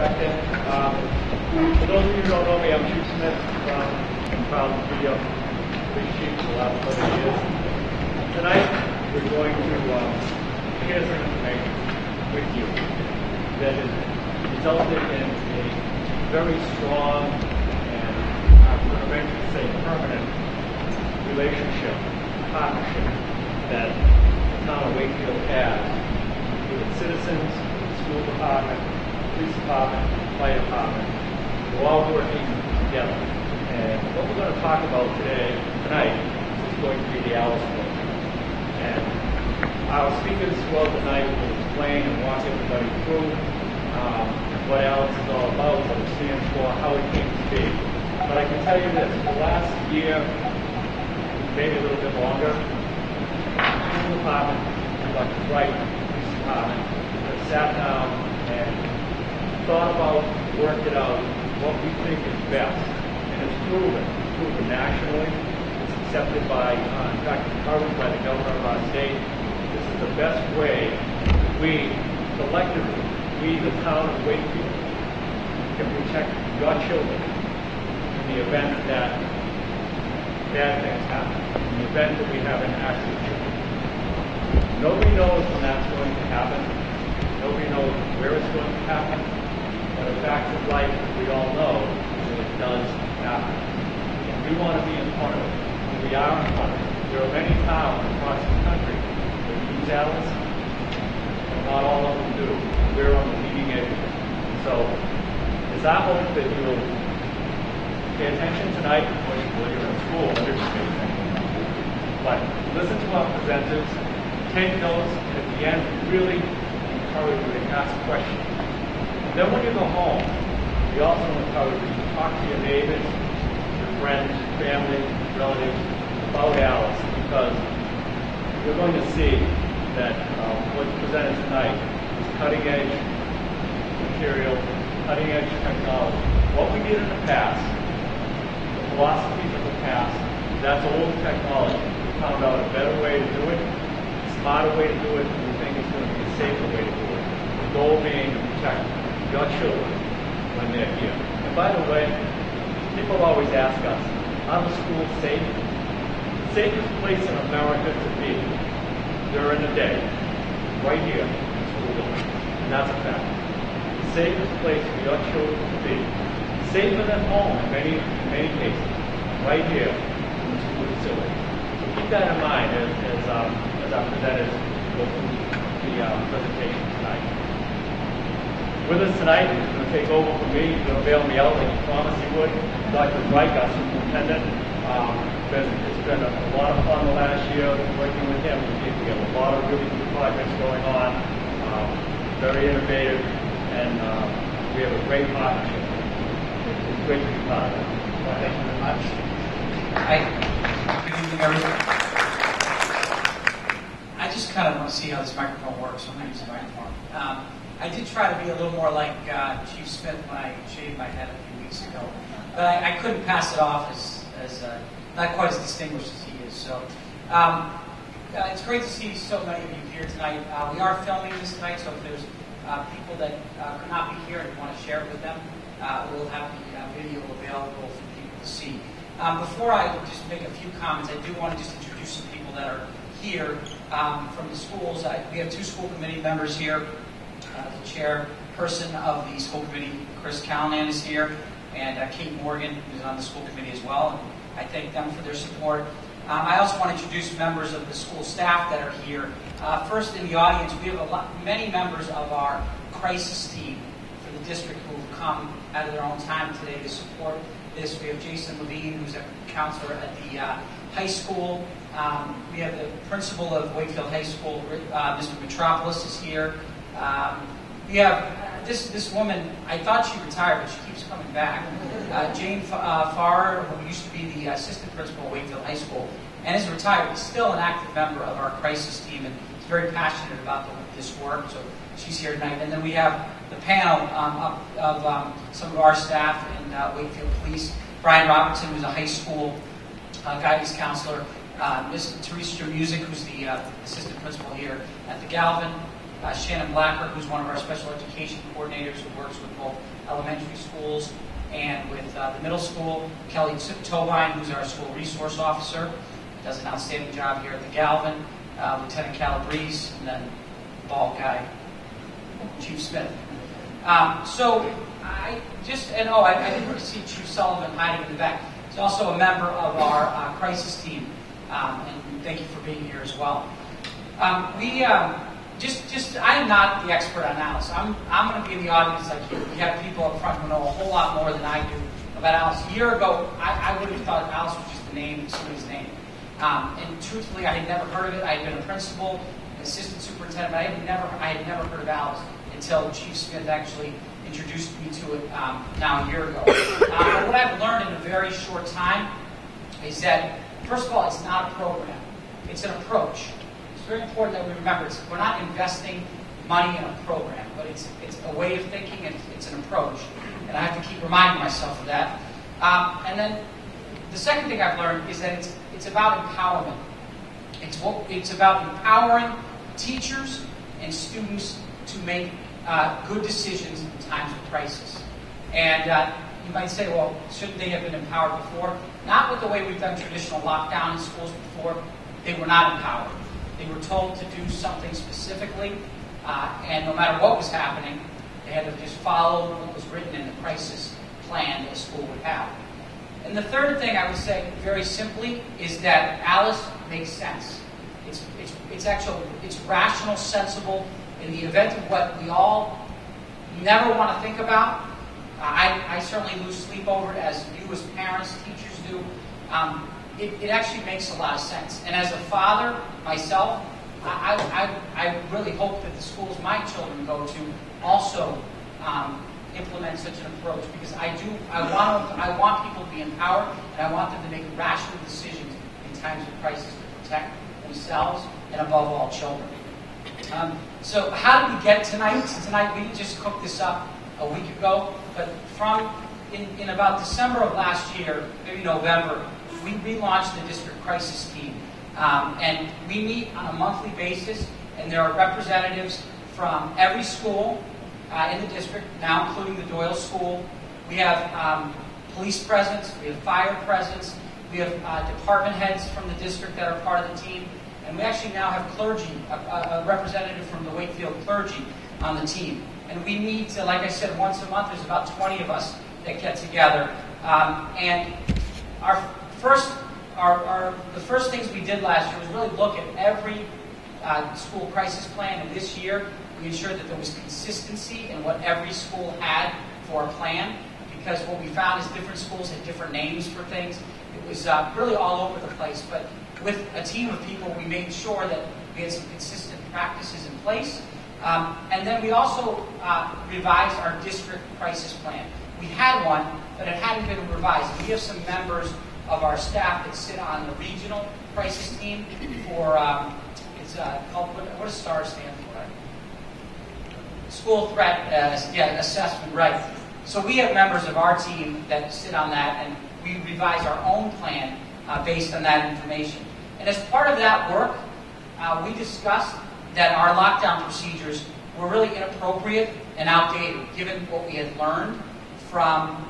Um, for those of you who don't know me, I'm Chief Smith from, be a police chief for the last 20 years. Tonight, we're going to um, share some information with you that has resulted in a very strong and I'm going to say permanent relationship, partnership that the town of Wakefield has with its citizens, the school department, police department, fire department. We're all working together. And what we're going to talk about today, tonight, is going to be the Alice Book. And our speakers throughout the night will explain and walk everybody through um, what Alice is all about, what it stands for, how it came to be. But I can tell you this, the last year, maybe a little bit longer, the department, Dr. Zrike, police department, have sat down and thought about, worked it out, what we think is best. And it's proven, it's proven nationally, it's accepted by, uh, in fact, encouraged by the governor of our state. This is the best way we collectively, we, the town of Wakefield, can protect your children in the event that bad things happen, in the event that we have an accident. Nobody knows when that's going to happen. Nobody knows where it's going to happen. But the fact of life, we all know, that it does happen. And we want to be in front of it. And we are in front of it. There are many towns across the country that use Alice, but not all of them do. We're on the leading edge. So it's our hope that you'll pay attention tonight when you're in school. But listen to our presenters, take notes, and at the end, really encourage you to ask questions. Then when you go home, we also encourage you to talk to your neighbors, your friends, family, relatives about Alice, because you're going to see that um, what's presented tonight is cutting edge material, cutting edge technology. What we did in the past the philosophies of the past, that's old technology. We found out a better way to do it, a smarter way to do it, and we think it's going to be a safer way to do it. The goal being to protect your children when they're here. And by the way, people always ask us, are the schools safe? Safest place in America to be during the day, right here in school. And that's a fact. The safest place for your children to be safer than home in many, in many cases, right here in the school facility. So keep that in mind as, as, um, as our presenters go through the um, presentation tonight. With us tonight, to take over for me, to bail me out like he promised he would, Dr. Zrike, our superintendent. Um, it's been, a, lot of fun the last year working with him. We have a lot of really good projects going on, um, very innovative, and um, we have a great partnership. It's great to be part of it. Thank you very much. Hi. Good evening, everyone. I just kind of want to see how this microphone works, I'm going to use the microphone. Um, I did try to be a little more like uh, Chief Smith when I shaved my head a few weeks ago, but I, I couldn't pass it off as, as uh, not quite as distinguished as he is. So um, uh, it's great to see so many of you here tonight. Uh, we are filming this tonight, so if there's uh, people that uh, could not be here and want to share it with them, we'll have the video available for people to see. Um, before I just make a few comments, I do want to just introduce some people that are here um, from the schools. I, we have two school committee members here. Uh, the chairperson of the school committee, Chris Callanan, is here, and uh, Kate Morgan, who's on the school committee as well. And I thank them for their support. Um, I also want to introduce members of the school staff that are here. Uh, first, in the audience, we have lot, many members of our crisis team for the district who have come out of their own time today to support this. We have Jason Levine, who's a counselor at the uh, high school. Um, we have the principal of Wakefield High School, uh, Mr. Metropolis, is here. Um, we have this this woman. I thought she retired, but she keeps coming back. Uh, Jane uh, Farr, who used to be the assistant principal at Wakefield High School, and is retired, but still an active member of our crisis team, and is very passionate about the, this work. So she's here tonight. And then we have the panel um, of, of um, some of our staff in uh, Wakefield Police. Brian Robertson, who's a high school uh, guidance counselor. Uh, Ms. Teresa Music, who's the uh, assistant principal here at the Galvin. Uh, Shannon Blacker, who's one of our special education coordinators who works with both elementary schools and with uh, the middle school. Kelly Tobine, who's our school resource officer, does an outstanding job here at the Galvin. Uh, Lieutenant Calabrese, and then bald guy, Chief Smith. Um, so I just, and oh, I, I didn't see Chief Sullivan hiding in the back. He's also a member of our uh, crisis team, um, and thank you for being here as well. Um, we um, just, just, I am not the expert on Alice. I'm, I'm going to be in the audience like you. We have people up front who know a whole lot more than I do about Alice. A year ago, I, I would have thought Alice was just a name, somebody's name. Um, and truthfully, I had never heard of it. I had been a principal, assistant superintendent, but I had never, I had never heard of Alice until Chief Smith actually introduced me to it um, now a year ago. Uh, what I've learned in a very short time is that, first of all, it's not a program. It's an approach. Very important that we remember it's, we're not investing money in a program, but it's, it's a way of thinking and it's an approach. And I have to keep reminding myself of that. Um, and then the second thing I've learned is that it's, it's about empowerment. It's, what, it's about empowering teachers and students to make uh, good decisions in times of crisis. And uh, you might say, well, shouldn't they have been empowered before? Not with the way we've done traditional lockdown in schools before. They were not empowered. They were told to do something specifically, uh, and no matter what was happening, they had to just follow what was written in the crisis plan that school would have. And the third thing I would say, very simply, is that Alice makes sense. It's, it's, it's actual, it's rational, sensible, in the event of what we all never want to think about. I, I certainly lose sleep over it, as you as parents, teachers do. Um, it, it, actually makes a lot of sense. And as a father, myself, I, I, I really hope that the schools my children go to also um, implement such an approach because I do I want I want people to be empowered and I want them to make rational decisions in times of crisis to protect themselves and above all children. Um, so how did we get tonight? Tonight we just cooked this up a week ago, but from in, in about December of last year, maybe November, we relaunched the district crisis team. Um, and we meet on a monthly basis, and there are representatives from every school uh, in the district, now including the Doyle School. We have um, police presence, we have fire presence, we have uh, department heads from the district that are part of the team, and we actually now have clergy, a, a representative from the Wakefield clergy on the team. And we meet, uh, like I said, once a month. There's about 20 of us that get together. Um, and our first, our, our, the first things we did last year was really look at every uh, school crisis plan. And this year, we ensured that there was consistency in what every school had for a plan, because what we found is different schools had different names for things. It was uh, really all over the place, but with a team of people, we made sure that we had some consistent practices in place. Um, and then we also uh, revised our district crisis plan. We had one, but it hadn't been revised. We have some members of our staff that sit on the regional crisis team for, um, it's uh, called, what, what does STAR stand for? school threat uh, yeah, assessment, right. So we have members of our team that sit on that, and we revise our own plan uh, based on that information. And as part of that work, uh, we discussed that our lockdown procedures were really inappropriate and outdated, given what we had learned from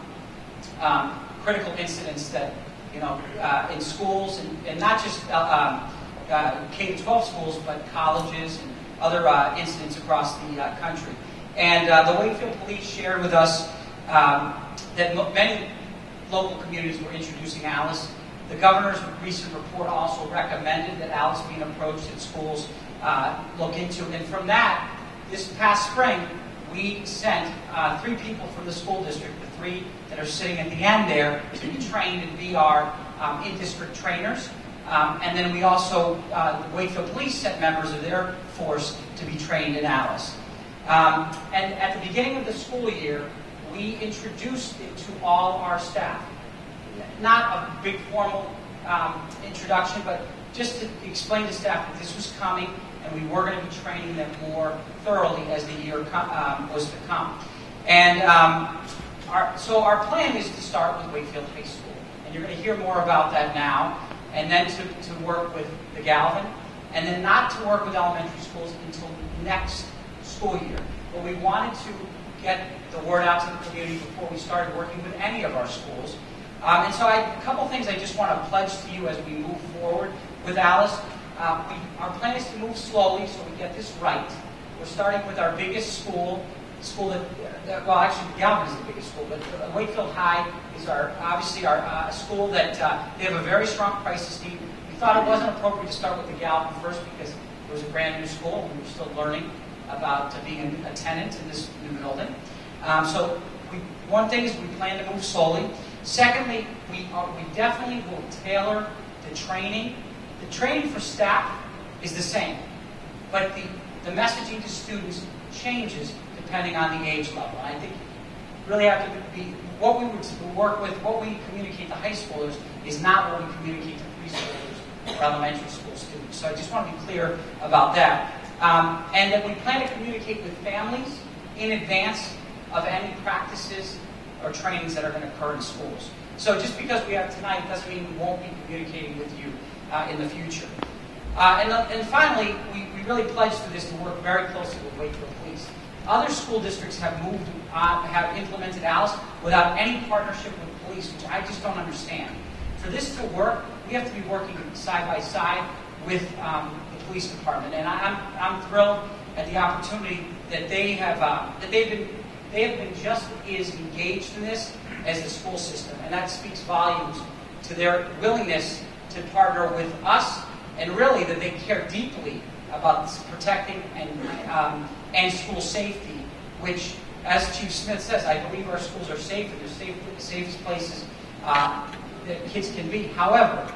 um, critical incidents that, you know, uh, in schools, and, and not just uh, um, uh, K-12 schools, but colleges and other uh, incidents across the uh, country. And the Wakefield Police shared with us um, that many local communities were introducing Alice. The governor's recent report also recommended that Alice be approached approach that schools look into. And from that, this past spring, we sent uh, three people from the school district, the three that are sitting at the end there, to be trained in VR um, in-district trainers. Um, and then we also, uh, the Wakefield Police sent members of their force to be trained in Alice. Um, and at the beginning of the school year, we introduced it to all our staff. Not a big formal um, introduction, but just to explain to staff that this was coming and we were going to be training them more thoroughly as the year um, was to come. And um, our, so our plan is to start with Wakefield High School. And you're going to hear more about that now and then to, to work with the Galvin, and then not to work with elementary schools until next school year. But we wanted to get the word out to the community before we started working with any of our schools. Um, and so I, a couple things I just want to pledge to you as we move forward with Alice. Uh, we, our plan is to move slowly so we get this right. We're starting with our biggest school, school that, well, actually Galvin is the biggest school, but Wakefield High is our obviously our uh, school that uh, they have a very strong crisis team. We thought it wasn't appropriate to start with the Galvin first because it was a brand new school and we were still learning about uh, being a tenant in this new building. Um, so we, one thing is we plan to move slowly. Secondly, we, are, we definitely will tailor the training. The training for staff is the same, but the, the messaging to students changes depending on the age level. I think really have to be what we would work with, what we communicate to high schoolers is not what we communicate to preschoolers or elementary school students. So I just want to be clear about that. Um, and that we plan to communicate with families in advance of any practices or trainings that are going to occur in schools. So just because we have tonight doesn't mean we won't be communicating with you in the future. Uh, and, uh, and finally, we, we really pledge to this to work very closely with Wakefield Police. Other school districts have moved, on, have implemented ALICE without any partnership with police, which I just don't understand. For this to work, we have to be working side by side with um, the police department, and I, am I'm thrilled at the opportunity that they have uh, that they've been they have been just as engaged in this as the school system, and that speaks volumes to their willingness to partner with us, and really that they care deeply about protecting and um, and school safety, which, as Chief Smith says, I believe our schools are safe and they're safe, the safest places uh, that kids can be. However,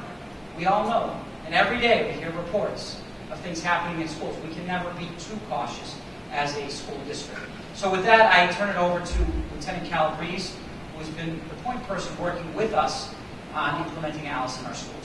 we all know, and every day we hear reports of things happening in schools. We can never be too cautious as a school district. So with that, I turn it over to Lieutenant Calabrese, who has been the point person working with us on implementing ALICE in our schools.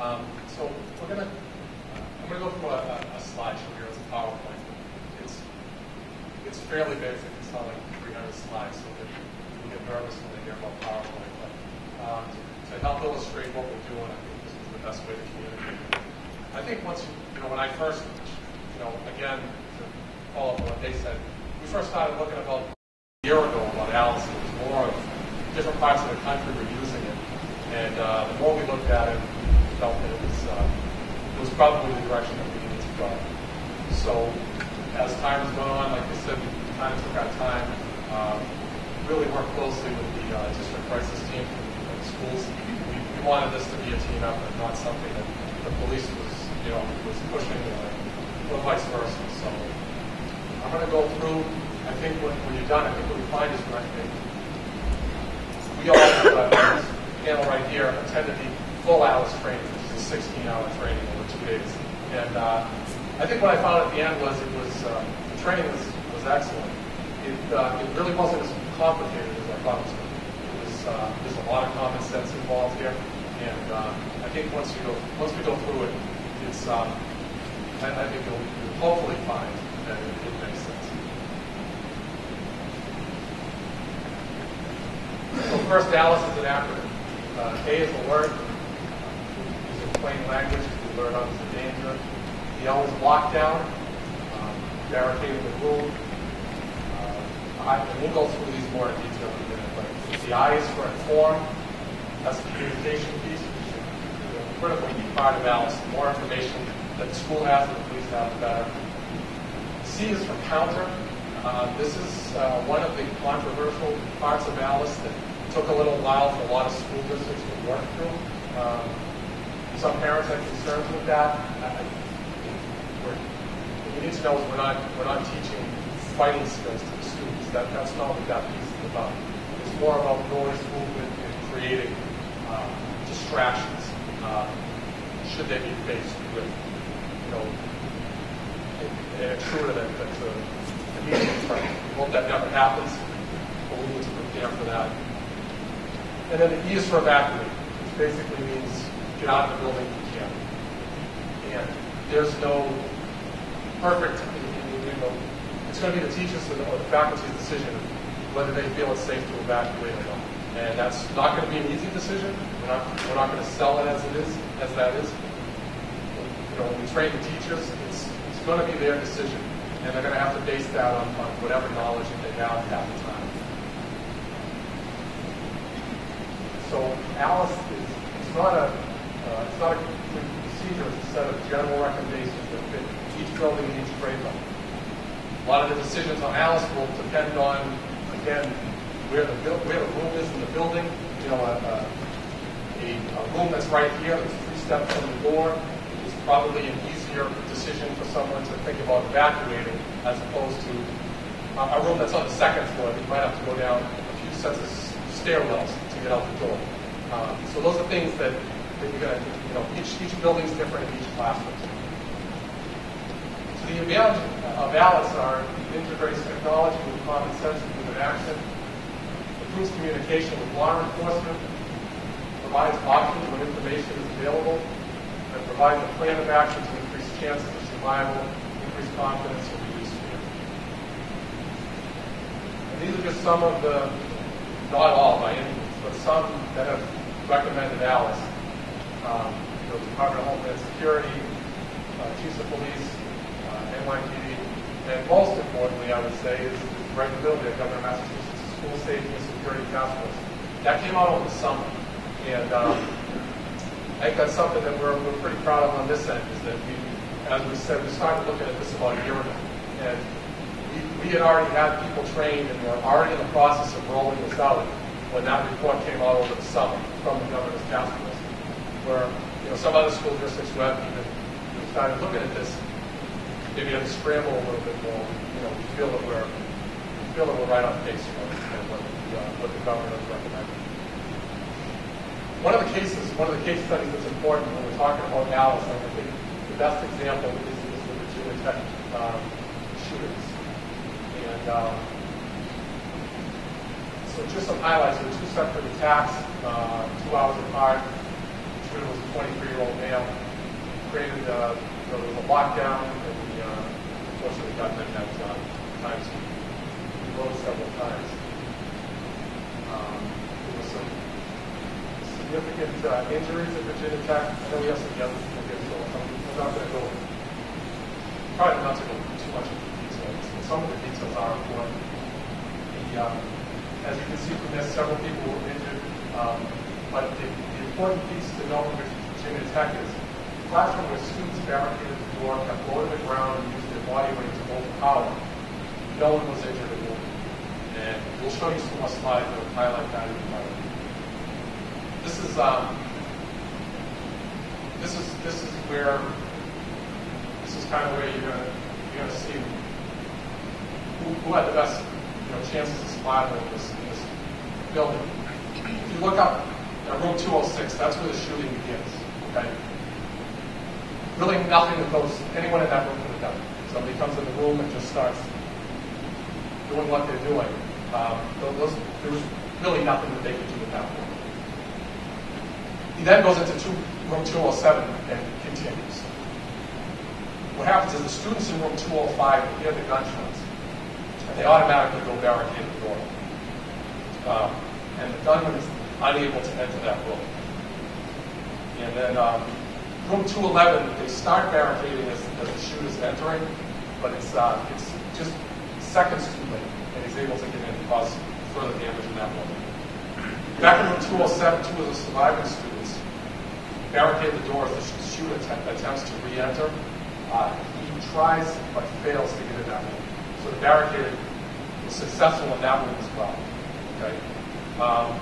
Um, so we're gonna, I'm gonna go through a, a, a slideshow here. It's a PowerPoint. It's it's fairly basic. It's not like 300 slides, so that you get nervous when they hear about PowerPoint. But um, to, to help illustrate what we're doing, I think this is the best way to communicate. I think once you, you know, when I first, you know, again to follow up on what they said, we first started looking about a year ago about Alice. It was more of different parts of the country were using it, and uh, the more we looked at it felt that it was, uh, it was probably the direction that we needed to go. So as time has gone on, like I said, we kind of took our time, uh, really worked closely with the uh, district crisis team from the schools. We, we wanted this to be a team effort, not something that the police was, you know, was pushing or, or vice versa. So I'm going to go through, I think when, when you're done, I think what we find is when I think we all have a panel right here attended the full hours training, which is a 16-hour training over two days. And uh, I think what I found at the end was it was uh, the training was, was excellent. It, uh, it really wasn't as complicated as I thought it was. It was uh, there's a lot of common sense involved here, and uh, I think once you go once we go through it, it's um, I, I think you'll, you'll hopefully find that it, it makes sense. So first, Alice is an acronym. Uh, A is alert, plain language, we learn others in danger. The L is lockdown, um, barricading the room. Uh, I, and we'll go through these more in detail in a minute, but the I is for inform. That's the communication piece, which is critically key part of ALICE. The more information that the school has and the police have, the better. C is for counter. Uh, this is uh, one of the controversial parts of ALICE that took a little while for a lot of school districts to work through. Um, some parents have concerns with that. what we need to know we're not we're not teaching fighting skills to the students. That that's not what that piece is about. It's more about noise, movement, and creating uh, distractions. Uh, should they be faced with, you know, an intruder that, that's a immediate threat? We hope that never happens, but we need to prepare for that. And then the E is for evacuate, which basically means get out of the building if you can. And there's no perfect, you know, it's going to be the teacher's or the faculty's decision whether they feel it's safe to evacuate or not. And that's not going to be an easy decision. We're not, we're not going to sell it as it is, as that is. You know, when we train the teachers, it's, it's going to be their decision. And they're going to have to base that on, on whatever knowledge that they have at the time. So Alice is, it's not a, uh, it's not a procedure, it's a set of general recommendations building and each grade level. A lot of the decisions on Alice will depend on, again, where the, where the room is in the building. You know, a, a, a room that's right here, that's three steps from the door, is probably an easier decision for someone to think about evacuating as opposed to a, a room that's on the second floor, that you might have to go down a few sets of stairwells to get out the door. Um, so those are things that, that you're gonna, you know, each, each building's different in each classroom. The advantage of Alice are integrates technology with common sense and human action, improves communication with law enforcement, provides options when information is available, and provides a plan of action to increase chances of survival, increase confidence, and reduce fear. And these are just some of the, not all by any means, but some that have recommended Alice. Um, know, Department of Homeland Security, uh, Chiefs of Police, NYPD, and most importantly, I would say, is the middle there, Governor of Massachusetts School Safety and Security Task Force. That came out over the summer, and um, I think that's something that we're, we're pretty proud of on this end, is that we, as we said, we started looking at this about a year ago. And we, we had already had people trained and were already in the process of rolling this out when that report came out over the summer from the governor's task force. Where, you know, some other school districts who haven't even started looking at this, maybe have to scramble a little bit more. You know, we feel that we're, we feel that we're right on pace with what the, uh, what the governor has recommended. One of the cases, one of the case studies that's important when we're talking about Alice, and I think the best example is, is the Virginia Tech um. And um, so just some highlights, there were two separate attacks, uh, two hours apart. The shooter was a 23-year-old male. Created, uh, there was a lockdown, unfortunately got them at uh, times reloaded several times. Um, there was some significant uh, injuries at Virginia Tech. I know we have some young people so I'm I'm not going to go, probably not to go too much into details. but Some of the details are important. The, um, as you can see from this, several people were injured, um, but the, the important piece to know with Virginia Tech is the classroom where students barricaded the door, kept low to the ground, and used body weight to the power. No one was injured at all. And we'll show you some more slides that highlight that even better. This is um, this is this is where this is kind of where you're gonna you're gonna see who, who had the best you know chances of survival in this, in this building. If you look up at room 206, that's where the shooting begins. Okay. Really, nothing that those anyone in that room could have done. Somebody comes in the room and just starts doing what they're doing. Um, there was really nothing that they could do at that point. He then goes into two, room 207 and continues. What happens is the students in room 205 hear the gunshots, and they automatically go barricade the door. Um, and the gunman is unable to enter that room. And then um, room 211, they start barricading as, as the shooter's entering, but it's, uh, it's just seconds too late, and he's able to get in and cause further damage in that room. Back in room 207, two of the surviving students barricade the door as the sh- shooter att- attempts to re-enter. Uh, he tries but fails to get in that room. So the barricade was successful in that room as well. Okay. Um,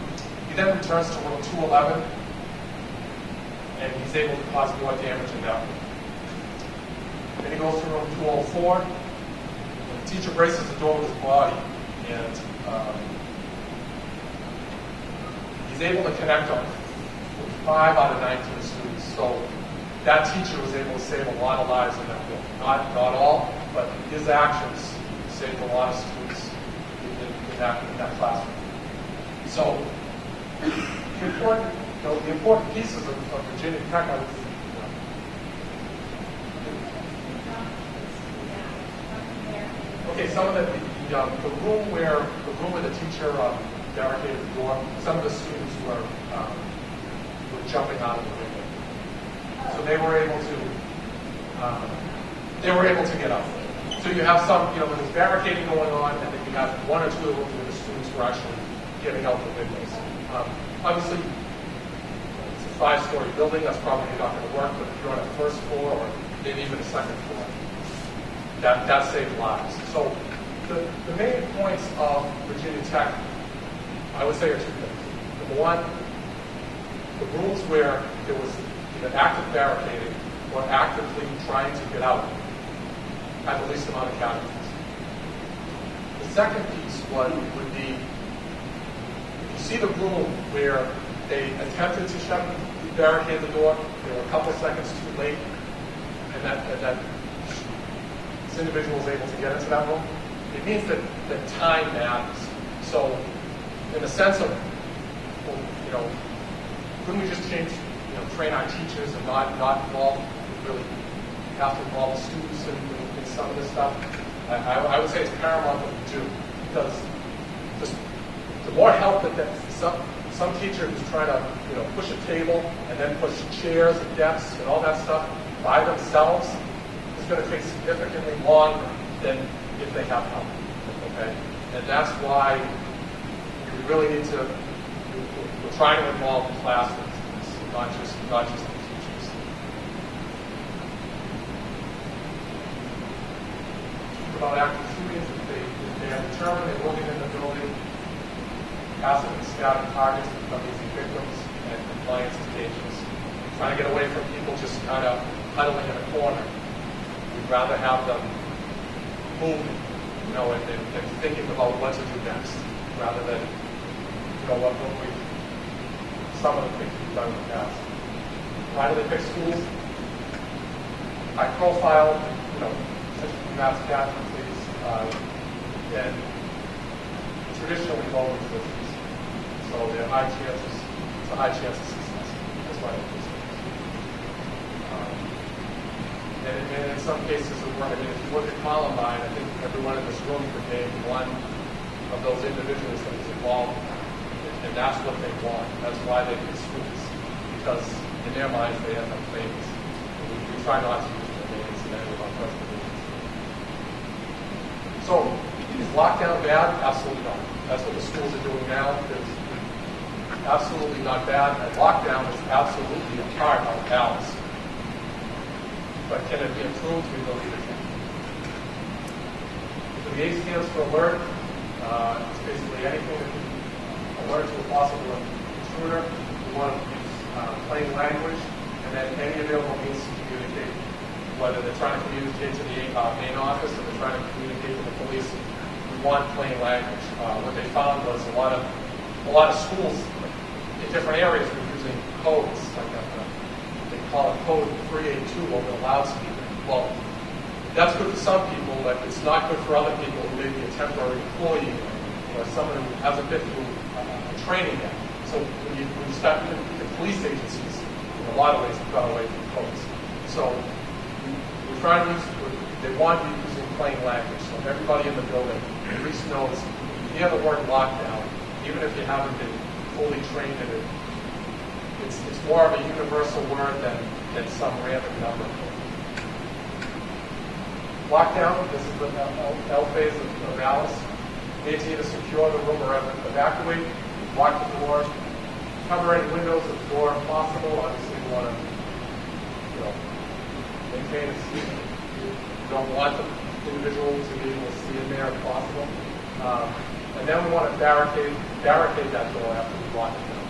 he then returns to room 211, and he's able to cause more damage in that. Then he goes to room 204. The teacher braces the door with his body, and um, he's able to connect with five out of 19 students. So that teacher was able to save a lot of lives in that room. Not, all, but his actions saved a lot of students in, in, in that, in that classroom. So the important, know, the important pieces of, of Virginia Tech, Okay, some of the, the, um, the room where, the room where the teacher um, barricaded the door, some of the students were, um, were jumping out of the window. So they were able to, um, they were able to get up. So you have some, you know, there's barricading going on, and then you have one or two of the students were actually getting out the windows. Um, obviously, five-story building, that's probably not going to work, but if you're on a first floor or maybe even a second floor, that, that saved lives. So the, the main points of Virginia Tech, I would say are two things. Number one, the rules where there was either active barricading or actively trying to get out had the least amount of casualties. The second piece one would be, if you see the room where they attempted to shut, barricade the door, they were a couple seconds too late, and that, that this individual was able to get into that room, it means that, that time matters. So, in the sense of, well, you know, couldn't we just change, you know, train our teachers and not, not involve, really have to involve the students in, in some of this stuff? I, I I would say it's paramount that we do, because just the more help that, that some, some teacher who's trying to, you know, push a table and then push chairs and desks and all that stuff by themselves is going to take significantly longer than if they have help. Okay? And that's why we really need to, we- we're trying to involve the classrooms, not just, not just the teachers. About active shootings, if they, if they are determined they're moving in the building, passive and static targets become easy victims and compliance dangerous. Trying to get away from people just kind of huddling in a corner. We'd rather have them moving, you know, and, and, and thinking about what to do next, rather than, you know, what, we, some of the things we've done in the past. Why do they pick schools? I profile, you know, as mass casualties, uh, and traditionally low resistance. So chances, it's high chance of success. That's why pick schools. Um, and, and in some cases, it. I mean, if you look at Columbine, I think everyone in this room could name one of those individuals that was involved in that. And, and that's what they want. That's why they pick schools. Because in their minds, they up famous. And we, we try not to use their names in any of our presentations. So, is lockdown bad? Absolutely not. That's what the schools are doing now. It's absolutely not bad. And lockdown is absolutely a part of balance. But can it be improved? We believe it can. So the A stands for alert. Uh, it's basically anything that can alert to a possible intruder. We want to use uh, plain language, and then any available means to communicate. Whether they're trying to communicate to the uh, main office or they're trying to communicate to the police, we want plain language. Uh, what they found was a lot of a lot of schools different areas we're using codes like a, they call it code 382 over the loudspeaker. Well, that's good for some people, but it's not good for other people who may be a temporary employee or someone who hasn't been through uh, training yet. So when you, when you start, even the police agencies, in a lot of ways, have got away from codes. So we- we're trying to use, they want you using plain language, so everybody in the building at least knows, if you hear the word lockdown, even if you haven't been fully trained in it, it's, it's more of a universal word than, than some random number. Lockdown, this is the L, L phase of, of Alice. Maintain to secure the room or evacuate, lock the door, cover any windows if the door possible. Obviously, we want to, you know, maintain a seat. You don't want the individual to be able to see in there if possible. Um, and then we want to barricade, barricade that door after down.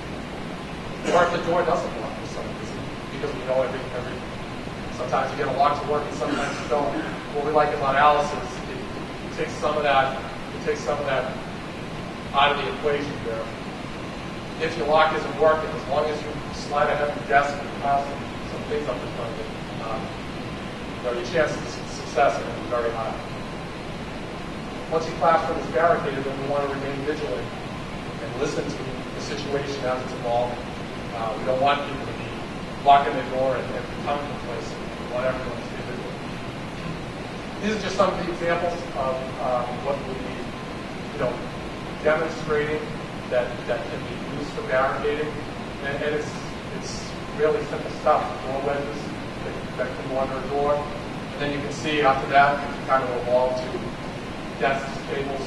Or if the door doesn't lock for some reason, because we know every, every, sometimes you get a lock to work and sometimes you don't. What we like about Alice is it, it takes some of that, it takes some of that out of the equation there. If your lock isn't working, as long as you slide ahead of your desk and pass some things up in front of it, um, you know, your chances of success are going to be very high. Once your classroom is barricaded, then we want to remain vigilant and listen to the situation as it's evolving. Uh, we don't want people to be locking their door and, and become complacent. We want everyone to be. These are just some of the examples of um, what be you know, demonstrating that, that can be used for barricading. And, and it's, it's really simple stuff, door wedges that, that can go under a door. And then you can see after that, you can kind of evolve to desks, tables,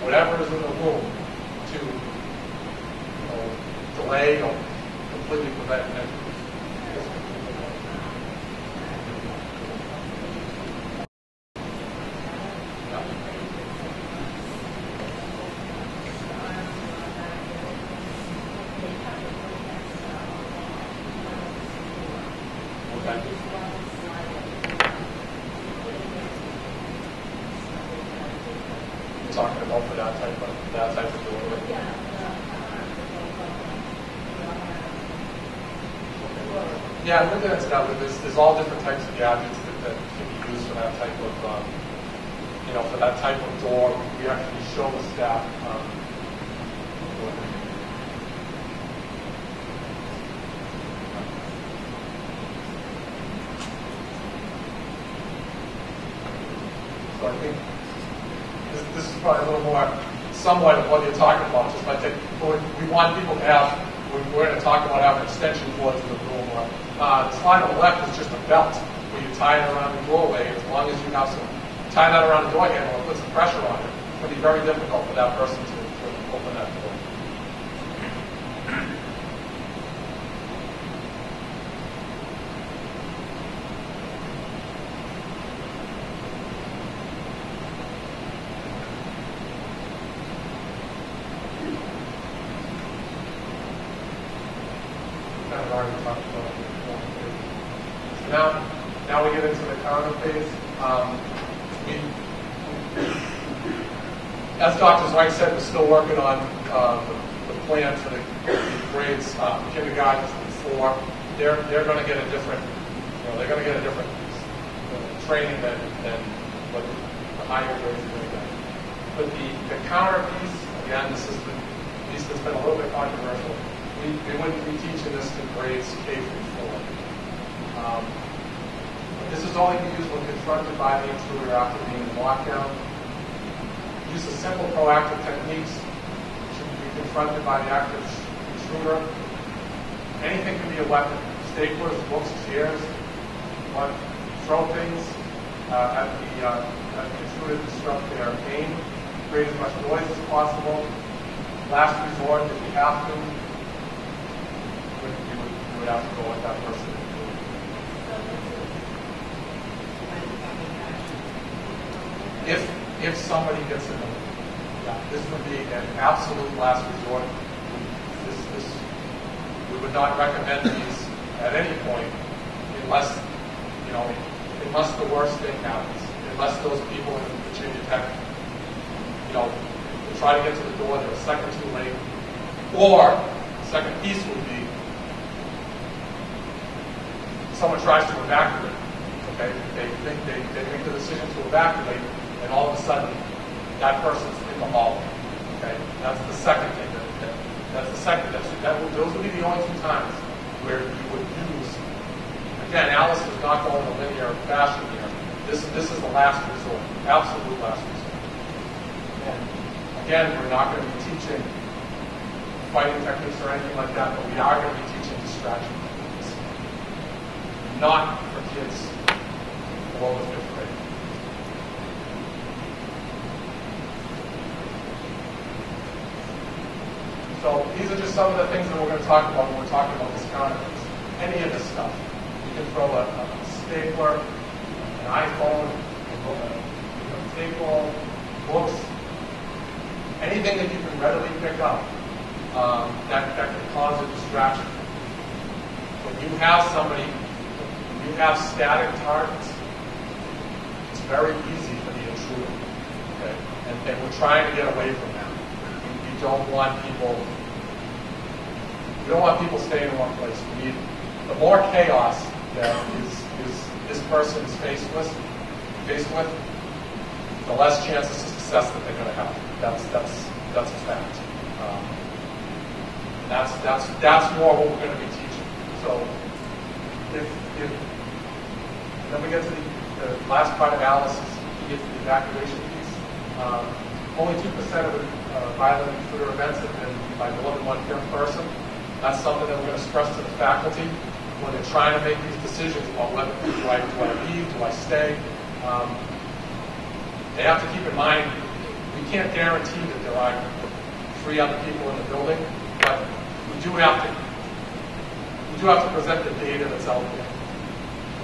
whatever is in the room to, delay or completely prevent entry. Talking about for that type of, that type Yeah, looking into that, but there's, all different types of gadgets that, that can be used for that type of, um, you know, for that type of door. We actually show the staff, um, So I think this, this is probably a little more somewhat of what you're talking about, just by we, want people to have, we, we're gonna talk about having extension cords in the room, or, uh, the on the left is just a belt, where you tie it around the doorway, as long as you have some, tie that around the door handle and put some pressure on it, it'll be very difficult for that person to, to open that door. kind of already talked about it before. So now, now we get into the counter phase. Um, we, as Dr. Zrike said, we're still working on uh, the, the plan for the, the grades, uh, kindergarten through four. They're, they're going to get a different, you know, they're going to get a different uh, training than, than what the higher grades are going to get. But the, the counter piece, again, this is the piece that's been a little bit controversial. We, we wouldn't be teaching this to grades K through four. Um, this is only be used when confronted by the intruder after being in lockdown. Use of simple proactive techniques to be confronted by the active intruder. Anything can be a weapon. Staplers, books, chairs. But throw things uh, at the uh, at the intruder to disrupt their aim. Create as much noise as possible. If you have to, you would, have to go with that person. If, if somebody gets in yeah, this would be an absolute last resort. This, this, we would not recommend these at any point unless, you know, unless the worst thing happens, unless those people in Virginia Tech, you know, try to get to the door, they're a second too late. Or, second piece would be, someone tries to evacuate, okay? They think they, they make the decision to evacuate, and all of a sudden, that person's in the hallway, okay? That's the second thing, that, that, that's the second, that's, that would, those would be the only two times where you would use, again, Alice is not going in a linear fashion here. This, this is the last resort, absolute last resort. And again, we're not going to be teaching fighting techniques or anything like that, but we are going to be teaching distraction techniques. Not for kids below the fifth grade. So these are just some of the things that we're going to talk about when we're talking about this conference. Any of this stuff. You can throw a, a stapler, an iPhone, a, staple, books, anything that you can readily pick up um, that, that can cause a distraction. When you have somebody, when you have static targets, it's very easy for the intruder. Okay? And, and we're trying to get away from that. You, don't want people, you don't want people staying in one place. We need, the more chaos that is, is this person is faced with, faced with, the less chances of success that they're going to have. That's that's that's a fact. Um, that's that's that's more what we're going to be teaching. So if if then we get to the, the last part of Alice's, we get to the evacuation piece. Um, only 2% of the uh, violent intruder events have been by more than one person. That's something that we're going to stress to the faculty when they're trying to make these decisions about whether, do I, do I leave, do I stay? Um, They have to keep in mind, we can't guarantee that there are three other people in the building, do have to, we do have to present the data that's out there.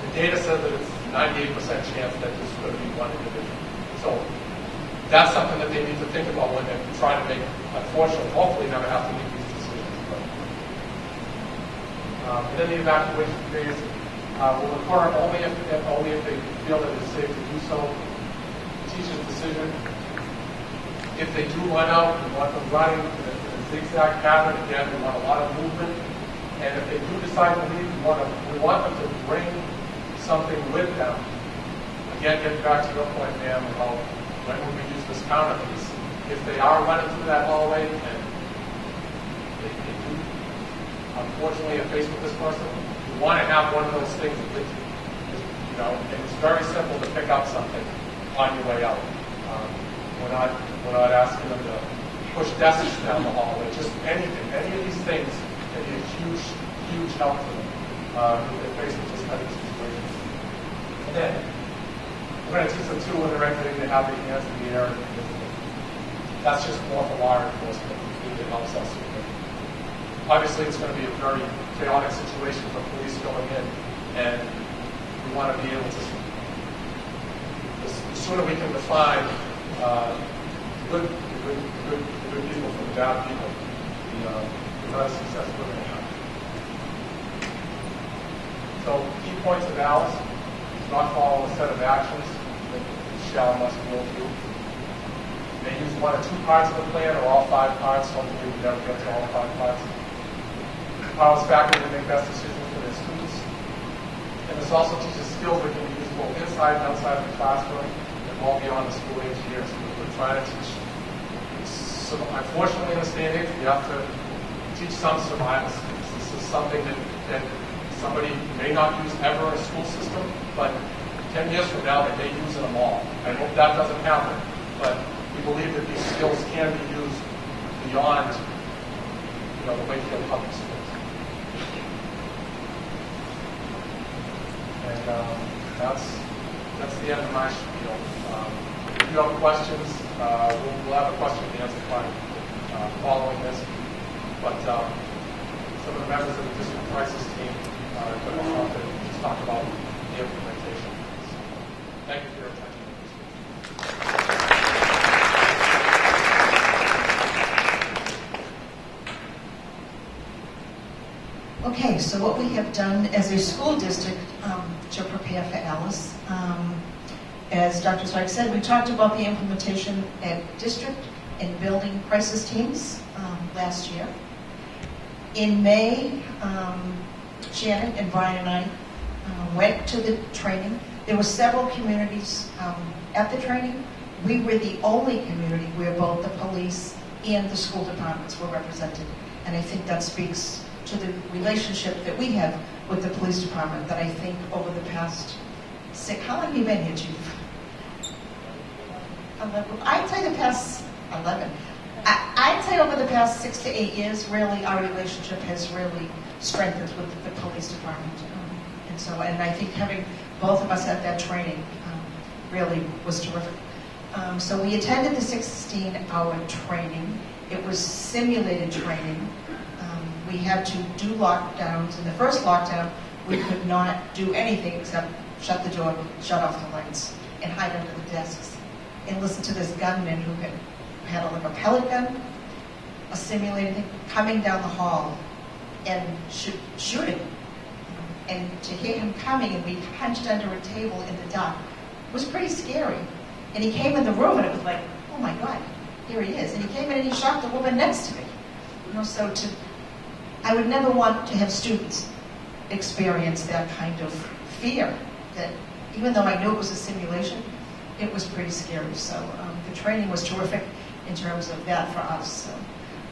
The data says that it's 98% chance that there's going to be one individual. So that's something that they need to think about when they're trying to make, unfortunately, hopefully never have to make these decisions. But, um, and then the evacuation phase uh, will occur only if, if- only if they feel that it's safe to do so. Teacher's decision. If they do run out, we want them running zigzag pattern. Again, we want a lot of movement. And if they do decide to leave, we want to, we want them to bring something with them. Again, getting back to your point, ma'am, about when would we use this counter piece? If they are running through that hallway and they, they do, unfortunately, are faced with this person, you want to have one of those things you. You know, and it's very simple to pick up something on your way out. Um, we're not, we're not asking them to push desks down the hallway, just anything, any of these things can be a huge, huge help to them, uh, if they're with this kind of situation. And then, we're going to teach them too when they're exiting to have their hands in the air. That's just more for law enforcement. It helps us. Obviously, it's going to be a very chaotic situation for police going in, and we want to be able to, the sooner we can define uh, good, good, good, good people from bad people, the, uh, the better success we're going have. So key points of Alice, does not follow a set of actions that shall must go through. They use one or two parts of the plan or all five parts, hopefully we never get to all five parts. Empowers faculty to make best decisions for their students. And this also teaches skills that can be both inside and outside of the classroom and well beyond the school age years. We're trying to teach, so unfortunately in this day and age, we have to teach some survival skills. This is something that, that somebody may not use ever in a school system, but 10 years from now, they may use in a mall. I hope that doesn't happen, but we believe that these skills can be used beyond, you know, the Wakefield Public Schools. And um, that's, that's the end of my spiel. Um, If you have questions, uh, we'll we'll have a question and answer part uh, following this. But um, some of the members of the district crisis team uh, are going to talk to- just talk about the implementation. Thank you for your attention. Okay, so what we have done as a school district um, to prepare for Alice, um, as Dr. Zrike said, we talked about the implementation at district and building crisis teams um, last year. In May, um, Janet and Brian and I uh, went to the training. There were several communities um, at the training. We were the only community where both the police and the school departments were represented. And I think that speaks to the relationship that we have with the police department that I think over the past six, how long have you been here, chief? 11, I'd say the past 11. I- I'd say over the past six to eight years, really, our relationship has really strengthened with the police department. And so, and I think having both of us at that training um, really was terrific. Um, So we attended the 16-hour training. It was simulated training. Um, We had to do lockdowns. In the first lockdown, we could not do anything except shut the door, shut off the lights, and hide under the desks, and listen to this gunman who had, had like a pellet gun, a simulated thing, coming down the hall and shoot, shooting. And to hear him coming and be hunched under a table in the dark was pretty scary. And he came in the room and it was like, oh my God, here he is. And he came in and he shot the woman next to me. You know, so to, I would never want to have students experience that kind of fear that even though I knew it was a simulation, it was pretty scary. So um, the training was terrific in terms of that for us. So,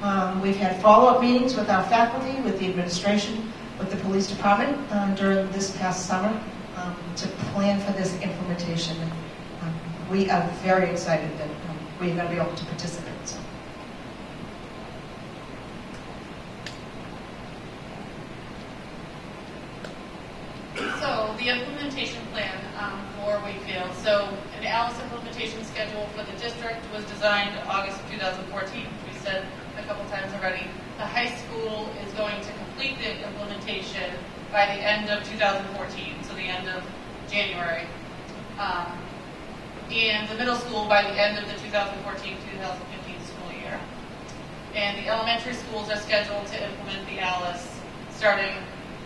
um, we've had follow-up meetings with our faculty, with the administration, with the police department uh, during this past summer um, to plan for this implementation. Um, we are very excited that um, you're going to be able to participate, so. So the implementation plan um, for Wakefield, so an Alice implementation schedule for the district was designed August of 2014, which we said a couple times already. The high school is going to complete the implementation by the end of 2014, so the end of January. Um, And the middle school by the end of the 2014-2015 school year. And the elementary schools are scheduled to implement the Alice starting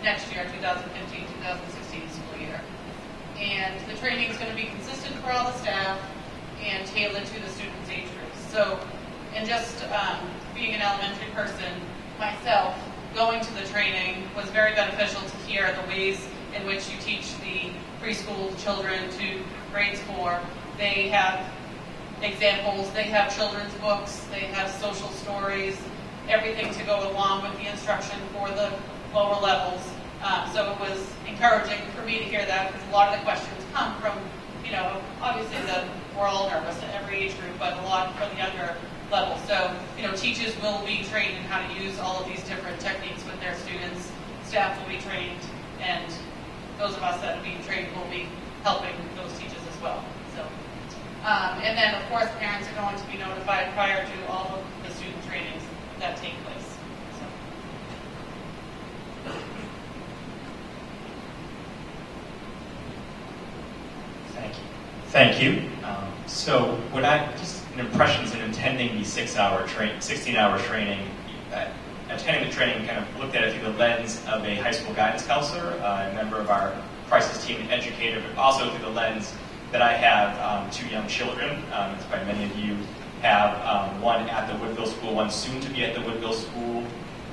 next year, 2015, 2016 school year. And the training is going to be consistent for all the staff and tailored to the students' age groups. So, and just um, being an elementary person myself, going to the training was very beneficial to hear the ways in which you teach the preschool children to grades four. They have examples, they have children's books, they have social stories, everything to go along with the instruction for the lower levels. Um, so it was encouraging for me to hear that because a lot of the questions come from, you know, obviously the, we're all nervous at every age group, but a lot for the younger level. So, you know, teachers will be trained in how to use all of these different techniques with their students. Staff will be trained, and those of us that are being trained will be helping those teachers as well. So, um, and then, of course, parents are going to be notified prior to all of the student trainings that take place. So. Thank you. Thank you. Um, so, what I just an impressions in attending the six-hour train, 16-hour training. Uh, attending the training kind of looked at it through the lens of a high school guidance counselor, uh, a member of our crisis team, educator, but also through the lens that I have um, two young children. Um, as probably many of you have um, one at the Woodville School, one soon to be at the Woodville School.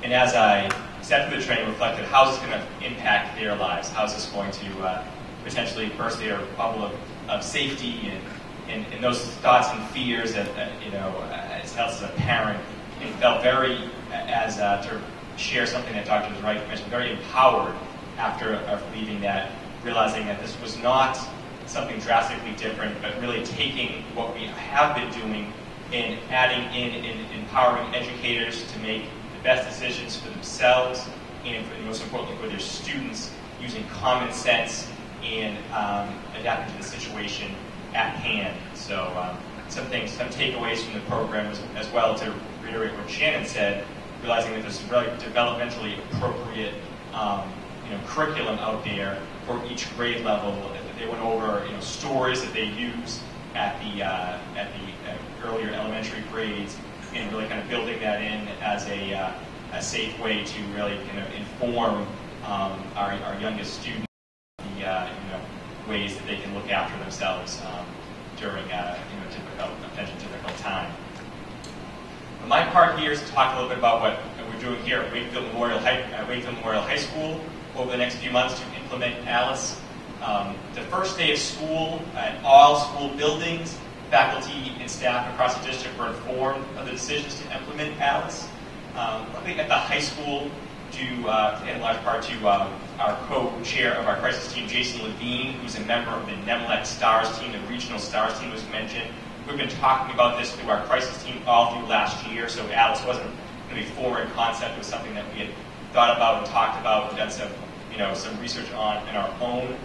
And as I sat through the training, reflected how is this going to impact their lives? How is this going to uh, potentially burst their bubble of, of safety and, and, and those thoughts and fears that, uh, you know, as, as a parent, and felt very, as uh, to share something that Dr. Wright mentioned, very empowered after uh, leaving that, realizing that this was not something drastically different, but really taking what we have been doing and adding in and empowering educators to make the best decisions for themselves and, for, most importantly for their students using common sense and um, adapting to the situation at hand. So um, some things, some takeaways from the program as, as, well to reiterate what Shannon said, realizing that there's some really developmentally appropriate um, you know, curriculum out there for each grade level. They went over you know, stories that they use at the, uh, at the uh, earlier elementary grades and really kind of building that in as a, uh, a safe way to really kind of inform um, our, our youngest students uh, you know, ways that they can look after themselves um, during uh, you know, difficult, potentially difficult time. But my part here is to talk a little bit about what we're doing here at Wakefield Memorial High, uh, Wakefield Memorial High School over the next few months to implement ALICE. Um, the first day of school at all school buildings, faculty and staff across the district were informed of the decisions to implement ALICE. Um, I think at the high school, to, uh, in large part to um, our co-chair of our crisis team, Jason Levine, who's a member of the NEMLEC STARS team, the regional STARS team was mentioned. We've been talking about this through our crisis team all through last year, so ALICE wasn't going to be foreign concept. It was something that we had thought about and talked about and done some, you know, some research on in our own.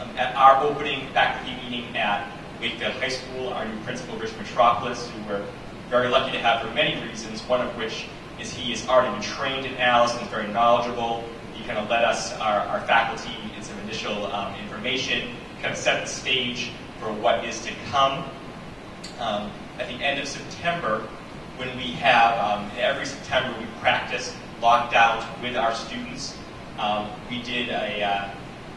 Um, at our opening faculty meeting at Wakefield High School, our new principal, Rich Metropolis, who we're very lucky to have for many reasons, one of which is he has already been trained in ALICE and is very knowledgeable. He kind of led us, our, our faculty, in some initial um, information, kind of set the stage for what is to come. Um, at the end of September, when we have, um, every September we practice lockdowns with our students. Um, we did a, uh,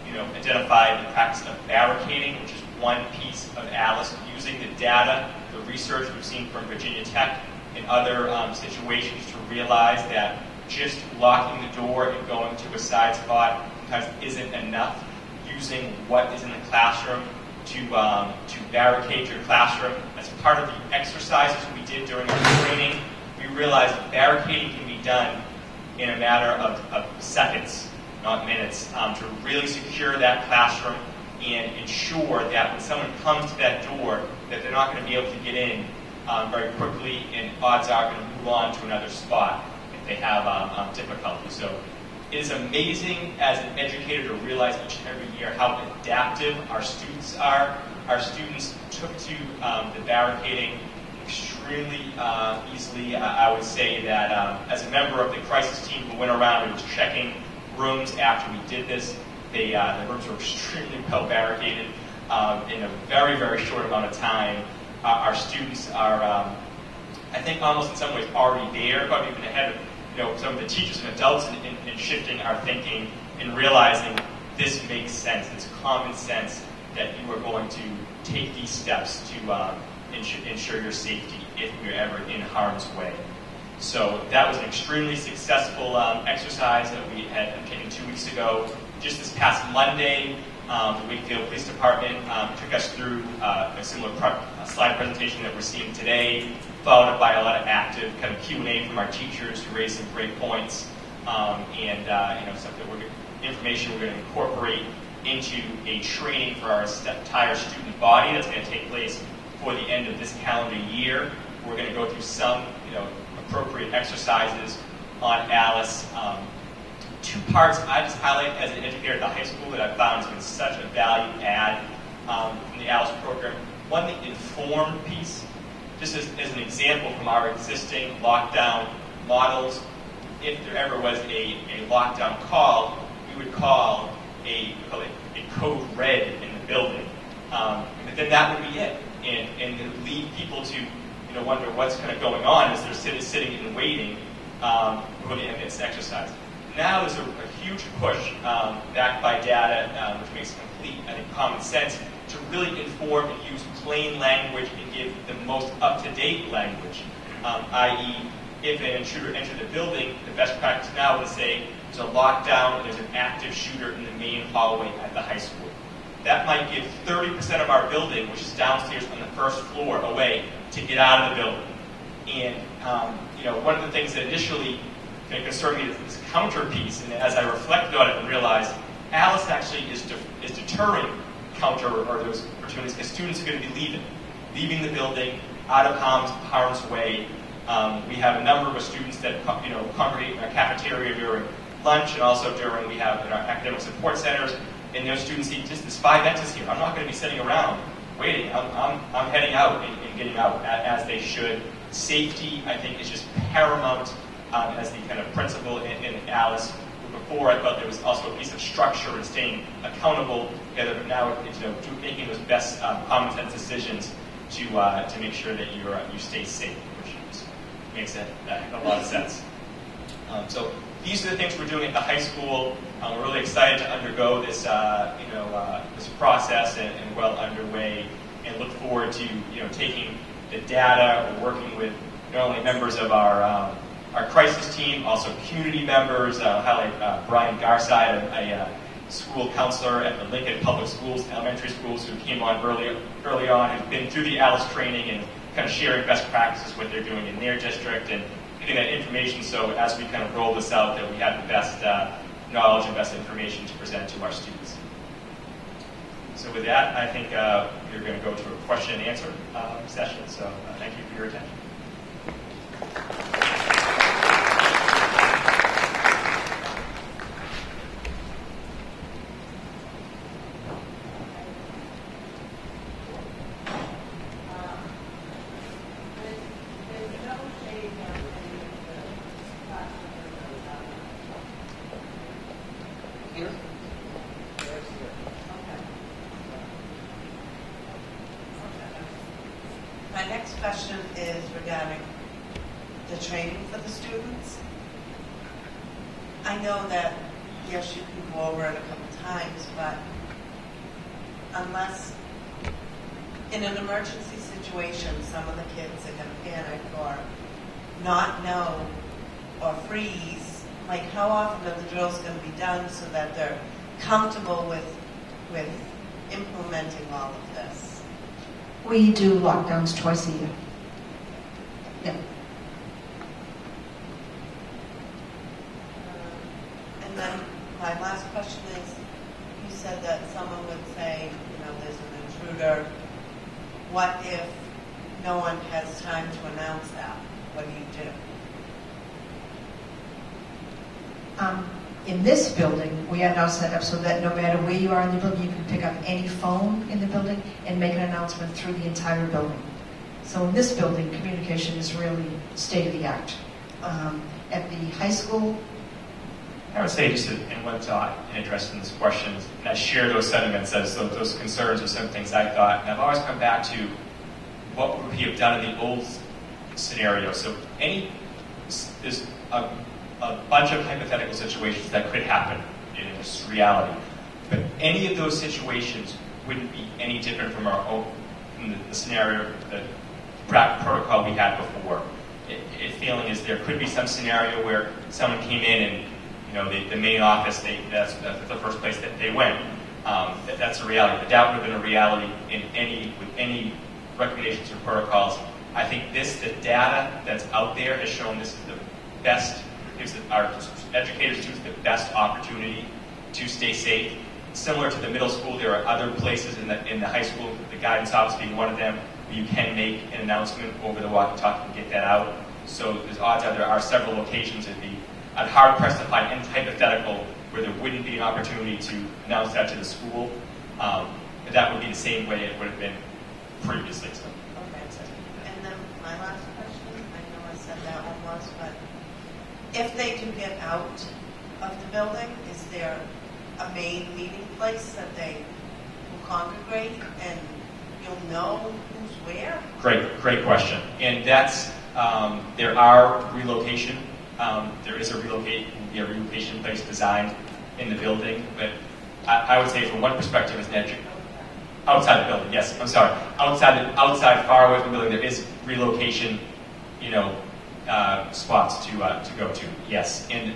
you know, identify the practice of barricading, which is one piece of ALICE, using the data, the research we've seen from Virginia Tech in other um, situations to realize that just locking the door and going to a side spot sometimes isn't enough. Using what is in the classroom to, um, to barricade your classroom. As part of the exercises we did during our training, we realized barricading can be done in a matter of, of seconds, not minutes, um, to really secure that classroom and ensure that when someone comes to that door, that they're not going to be able to get in um, very quickly, and odds are going to move on to another spot if they have um, um, difficulty. So it is amazing as an educator to realize each and every year how adaptive our students are. Our students took to um, the barricading extremely uh, easily. I would say that um, as a member of the crisis team who went around and was checking rooms after we did this, they, uh, the rooms were extremely well barricaded um, in a very, very short amount of time. Uh, our students are, um, I think, almost in some ways already there, probably even ahead of you know, some of the teachers and adults in, in, in shifting our thinking and realizing this makes sense. It's common sense that you are going to take these steps to ensure, ensure your safety if you're ever in harm's way. So that was an extremely successful um, exercise that we had taken two weeks ago. Just this past Monday, um, the Wakefield Police Department um, took us through uh, a similar pre- uh, slide presentation that we're seeing today, followed up by a lot of active kind of Q&A from our teachers who raised some great points, um, and uh, you know something we're information we're going to incorporate into a training for our entire student body that's going to take place for the end of this calendar year. We're going to go through some you know appropriate exercises on Alice. Two parts I just highlight as an educator at the high school that I found has been such a value add um, from the ALICE program. One, the informed piece, just as, as an example from our existing lockdown models, if there ever was a, a lockdown call, we would call a, call it a code red in the building. Um, but then that would be it. And, and it lead people to you know, wonder what's kind of going on as they're sitting, sitting and waiting um, before the end of this exercise. Now there's a, a huge push um, backed by data, um, which makes complete, I think, common sense to really inform and use plain language and give the most up-to-date language, um, i.e., if an intruder entered the building, the best practice now is to say there's a lockdown and there's an active shooter in the main hallway at the high school. That might give 30% of our building, which is downstairs on the first floor, away to get out of the building. And um, you know, one of the things that initially me is this counter piece, and as I reflected on it and realized Alice actually is, de- is deterring counter or those opportunities because students are going to be leaving, leaving the building out of harm's, harm's way. Um, we have a number of students that you know congregate in our cafeteria during lunch and also during we have in our academic support centers. And those students see just there's five benches here. I'm not going to be sitting around waiting. I'm, I'm, I'm heading out and, and getting out as they should. Safety, I think, is just paramount um, as the kind of principle in, in Alice. Before, I thought there was also a piece of structure and staying accountable together, but now you know, making those best um, common sense decisions to uh, to make sure that you're uh, you stay safe, which is, makes a, a lot of sense. Um, so these are the things we're doing at the high school. Um, we're really excited to undergo this, uh, you know, uh, this process and, and well underway, and look forward to you know taking the data. Working with not only members of our um, our crisis team, also community members. Uh, highlight uh, Brian Garside, a, a uh, school counselor at the Lincoln Public Schools, elementary schools, who came on early early on, who's been through the Alice training and kind of sharing best practices, what they're doing in their district, and getting that information so as we kind of roll this out that we have the best uh, knowledge and best information to present to our students. So with that, I think uh, we're going to go to a question and answer uh, session. So uh, thank you for your attention. Next question is regarding the training for the students. I know that, yes, you can go over it a couple times, but unless, in an emergency situation, some of the kids are going to panic or not know or freeze, like how often are the drills going to be done so that they're comfortable with, with implementing all of? We do lockdowns twice a year. Yeah. And then my last question is, you said that someone would say, you know, there's an intruder. What if no one has time to announce that, what do you do? Um, In this building, we are now set up so that no matter where you are in the building, you can pick up any phone in the building and make an announcement through the entire building. So in this building, communication is really state of the art. Um, At the high school, I would say just in one thought in addressing this question, and I share those sentiments as those, those concerns are some things I thought, and I've always come back to what would we have done in the old scenario. So any, there's a, a bunch of hypothetical situations that could happen in this reality, but any of those situations wouldn't be any different from our own, the, the scenario, the protocol we had before. It, it feeling is there could be some scenario where someone came in and you know, the, the main office, they, that's, that's the first place that they went. Um, that, that's a reality. But that would have been a reality in any, with any recommendations or protocols. I think this, the data that's out there has shown this is the best, gives our educators, students the best opportunity to stay safe. Similar to the middle school, there are other places in the, in the high school, the guidance office being one of them, where you can make an announcement over the walkie-talkie and get that out. So there's odds are there are several locations that the I'd hard pressed to find any hypothetical where there wouldn't be an opportunity to announce that to the school. Um, that would be the same way it would have been previously. So. Okay. And then my last question, I know I said that one was, but if they do get out of the building, is there a main meeting place that they will congregate and you'll know who's where? Great, great question. And that's um, there are relocation. Um, there is a relocate a relocation place designed in the building, but I, I would say from one perspective is educator. Outside the building, yes. I'm sorry. Outside, the, outside, far away from the building, there is relocation, you know, uh, spots to uh, to go to. Yes. And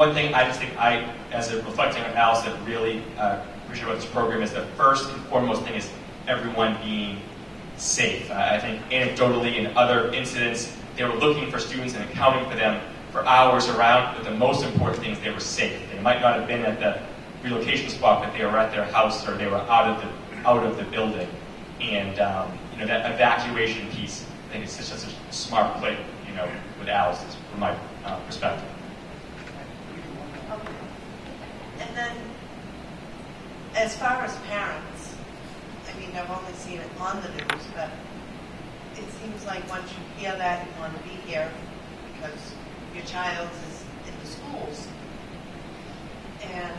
one thing I just think I, as a reflecting on Alice, that really uh, appreciate about this program is the first and foremost thing is everyone being safe. Uh, I think anecdotally in other incidents, they were looking for students and accounting for them for hours around. But the most important thing is they were safe. They might not have been at the relocation spot, but they were at their house or they were out of the out of the building. And um, you know that evacuation piece, I think it's just such a smart play, you know, with Alice from my uh, perspective. Okay. And then, as far as parents, I mean, I've only seen it on the news, but it seems like once you hear that, you want to be here because your child is in the schools. And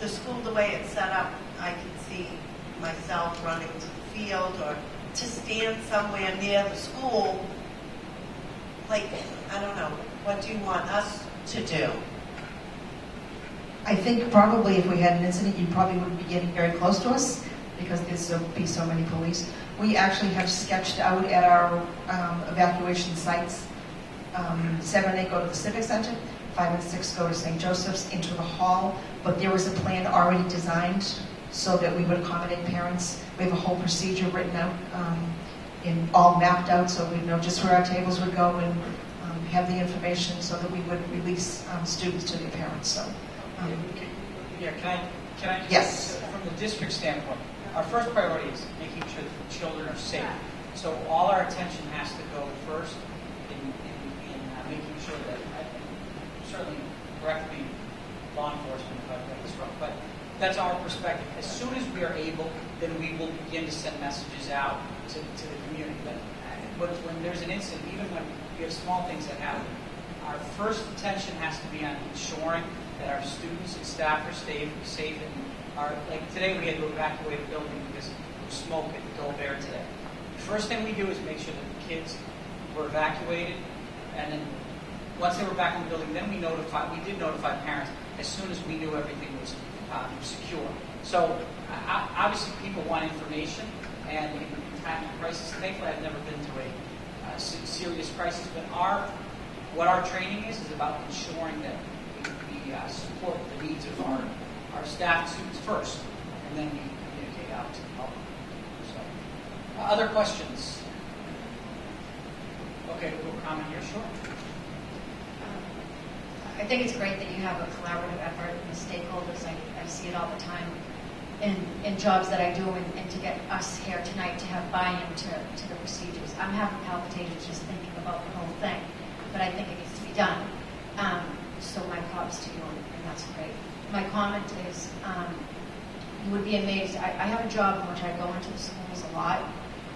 the school, the way it's set up, I can see myself running to the field or to stand somewhere near the school. Like, I don't know, what do you want us to do? I think probably if we had an incident, you probably wouldn't be getting very close to us because there's so, be so many police. We actually have sketched out at our um, evacuation sites. Um, seven and eight go to the Civic Center, five and six go to St. Joseph's into the hall. But there was a plan already designed so that we would accommodate parents. We have a whole procedure written out, um, in all mapped out, so we know just where our tables would go and um, have the information so that we would release um, students to their parents. So. Um, Yeah, can I, can I just? Yes. From the district standpoint, our first priority is making sure that the children are safe. So all our attention has to go first in, in, in uh, making sure that, I- certainly correctly law enforcement if I've got this wrong, but that's our perspective. As soon as we are able, then we will begin to send messages out to, to the community. But when, when there's an incident, even when we have small things that happen, our first attention has to be on ensuring that our students and staff are safe, safe and are, like today we had to evacuate a building because was smoke at the Dolbeare today. The first thing we do is make sure that the kids were evacuated and then once they were back in the building, then we notified, we did notify parents as soon as we knew everything was um, secure. So uh, obviously people want information and in in time of crisis, thankfully I've never been through a uh, serious crisis, but our, what our training is, is about ensuring that uh, support the needs of our, our staff students first, and then we communicate out to the public. So, uh, other questions? Okay, we'll comment here, sure. I think it's great that you have a collaborative effort with stakeholders. I, I see it all the time in, in jobs that I do and, and to get us here tonight to have buy-in to, to the procedures. I'm having palpitations just thinking about the whole thing, but I think it needs to be done. Um, so my props to you, and that's great. My comment is, um, you would be amazed. I, I have a job in which I go into the schools a lot,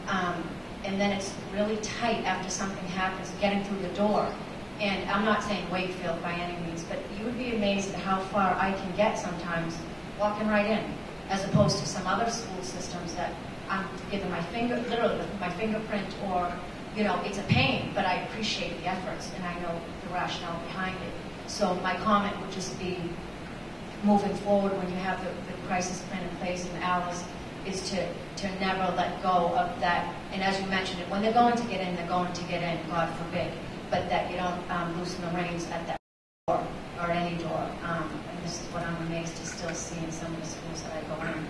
um, and then it's really tight after something happens, getting through the door. And I'm not saying Wakefield by any means, but you would be amazed at how far I can get sometimes walking right in, as opposed to some other school systems that I'm giving my finger, literally my fingerprint, or you know, it's a pain, but I appreciate the efforts and I know the rationale behind it. So my comment would just be, moving forward when you have the, the crisis plan in place and Alice is to, to never let go of that. And as you mentioned when they're going to get in, they're going to get in, God forbid. But that you don't um, loosen the reins at that door or any door. Um, and this is what I'm amazed to still see in some of the schools that I go in.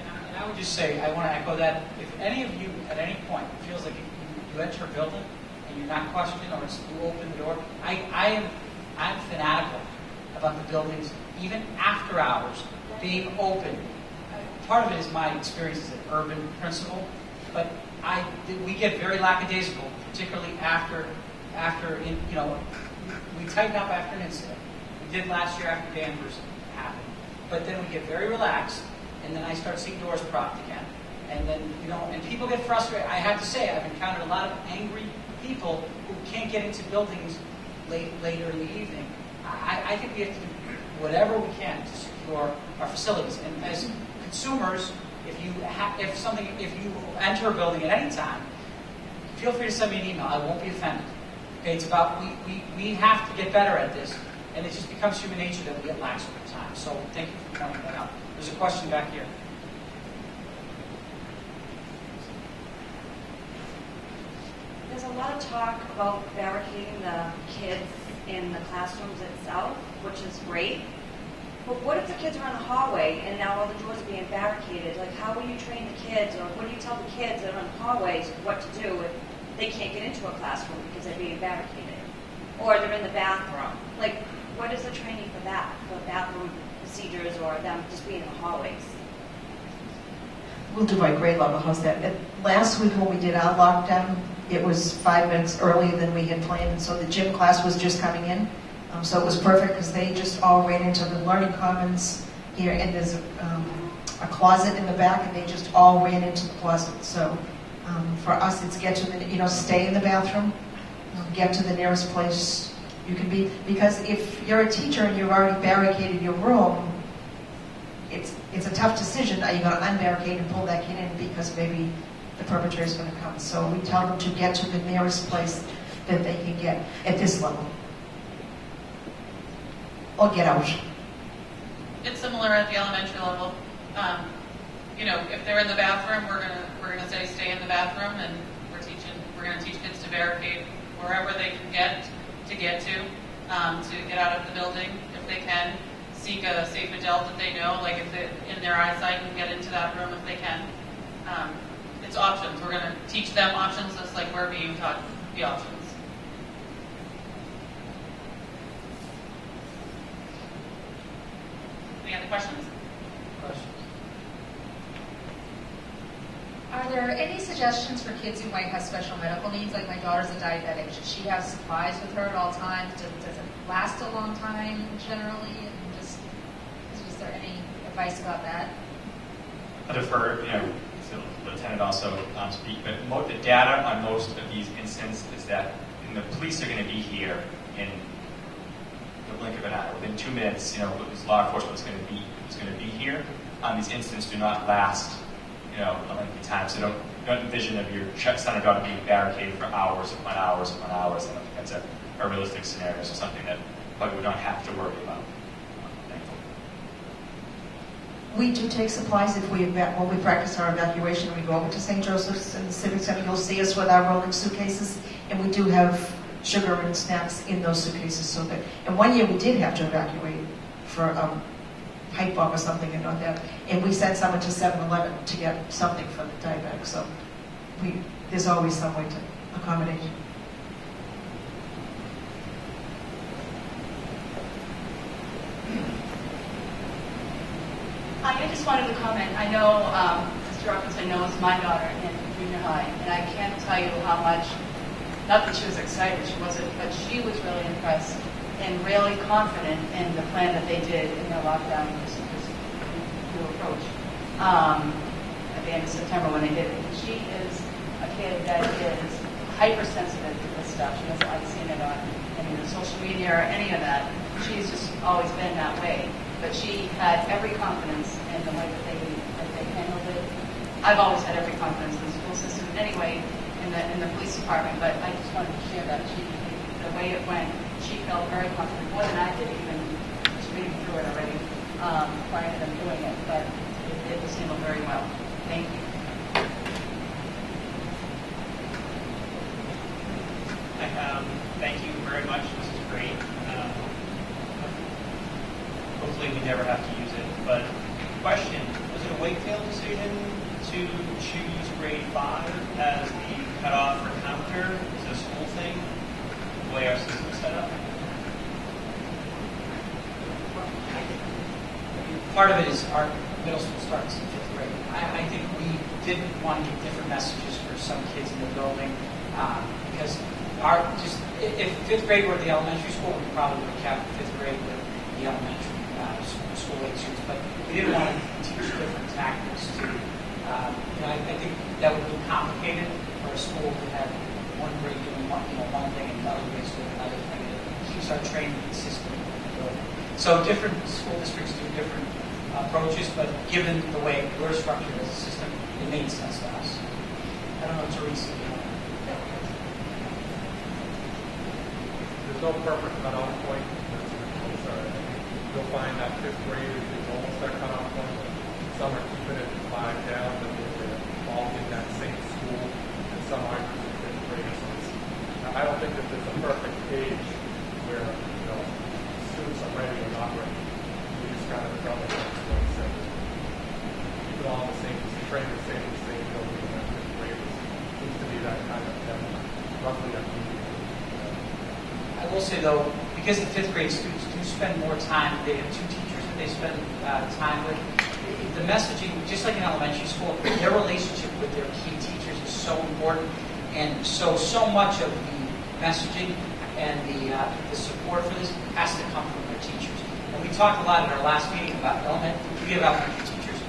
And I- I would just say, I want to echo that, if any of you at any point feels like you- you enter a building and you're not questioned or it's, you open the door, I, I am, I'm fanatical about the buildings, even after hours, being open. Part of it is my experience as an urban principal, but I, we get very lackadaisical, particularly after, after, in- you know, we tighten up after an incident. We did last year after Danvers happened. But then we get very relaxed, and then I start seeing doors propped again. And then, you know, and people get frustrated. I have to say, I've encountered a lot of angry people who can't get into buildings late, later in the evening. I, I think we have to do whatever we can to secure our facilities. And as consumers, if you ha- if something, if you enter a building at any time, feel free to send me an email. I won't be offended. Okay, it's about we, we, we have to get better at this, and it just becomes human nature that we get lax over time. So thank you for pointing that out. There's a question back here. There's a lot of talk about barricading the kids in the classrooms itself, which is great. But what if the kids are in the hallway and now all the doors are being barricaded? Like, how will you train the kids, or what do you tell the kids that are in the hallways what to do if they can't get into a classroom because they're being barricaded? Or they're in the bathroom? Like, what is the training for that, for bathroom procedures or them just being in the hallways? We'll do by grade level, how's that? Last week when we did our lockdown, it was five minutes earlier than we had planned, and so the gym class was just coming in. Um, So it was perfect because they just all ran into the learning commons here, and there's um, a closet in the back, and they just all ran into the closet. So um, for us, it's get to the, you know, stay in the bathroom, um, get to the nearest place you can be. Because if you're a teacher and you've already barricaded your room, it's, it's a tough decision. Are you going to unbarricade and pull that kid in because maybe the perpetrator is going to come? So we tell them to get to the nearest place that they can get at this level. Or get out. It's similar at the elementary level. Um, you know, if they're in the bathroom, we're gonna we're gonna say stay in the bathroom, and we're teaching we're gonna teach kids to barricade wherever they can get to get to um, to get out of the building if they can. Seek a safe adult that they know, like if they in their eyesight can get into that room if they can. Um, it's options. We're gonna teach them options just like we're being taught the options. Any other questions? Questions? Are there any suggestions for kids who might have special medical needs? Like my daughter's a diabetic. Should she have supplies with her at all times? Does, does it last a long time generally? And just, is there any advice about that? I defer, you know, to the lieutenant also um, speak, but the data on most of these incidents is that the police are going to be here in the blink of an eye. Within two minutes, you know, law enforcement is going to be is going to be here. Um, these incidents do not last, you know, a lengthy time. So don't don't envision of your or daughter being barricaded for hours upon hours upon hours. I don't think that's a, a realistic scenario. So something that probably we don't have to worry about. We do take supplies if we, eva- when we practice our evacuation, we go over to St. Joseph's and the Civic Center, you'll see us with our rolling suitcases, and we do have sugar and snacks in those suitcases so that, and one year we did have to evacuate for a pipe bomb or something and not that, and we sent someone to 7-Eleven to get something for the diabetic, so we, there's always some way to accommodate. Hi, I just wanted to comment. I know um, Mr. Robinson knows my daughter in junior high, and I can't tell you how much, not that she was excited, she wasn't, but she was really impressed and really confident in the plan that they did in their lockdown, this, new approach, um, at the end of September when they did it. She is a kid that is hypersensitive to this stuff. She doesn't like seeing it on any of the social media or any of that. She's just always been that way. But she had every confidence in the way that they, that they handled it. I've always had every confidence in the school system anyway, in the, in the police department, but I just wanted to share that. She, the way it went, she felt very confident, more than I did even, just reading through it already, um, prior to them doing it, but it, it was handled very well. Thank you. Um, Thank you very much, this is great. We never have to use it, but question, was it a Wakefield decision to choose grade five as the cutoff for counter? Is a school thing, the way our system is set up? Part of it is our middle school starts in fifth grade. I, I think we didn't want to give different messages for some kids in the building, um, because our, just, if fifth grade were the elementary school, we probably would have kept fifth grade with the elementary, but we didn't want to teach different tactics to, um, you know, I, I think that would be complicated for a school to have one grade doing one, you know, one thing and another grade doing another thing. It keeps our training building. So different school districts do different approaches, but given the way we're structured as a system, it made sense to us. I don't know, Teresa. There's no perfect cutoff point. That's what I'm sorry. You'll find that fifth grade is almost their cutoff point. Some are keeping it five down, but they're all in that same school, and some aren't in fifth grade. So it's, I don't think that there's a perfect age where, you know, students are ready or not ready. You just kind of what it says. Keep it all the same, train the same, the same building, and that fifth grade seems to be that kind of, that roughly that. I will say though, because the fifth grade students do spend more time, they have two teachers that they spend uh, time with. The messaging, just like in elementary school, their relationship with their key teachers is so important, and so so much of the messaging and the uh, the support for this has to come from their teachers. And we talked a lot in our last meeting about element, we have elementary teachers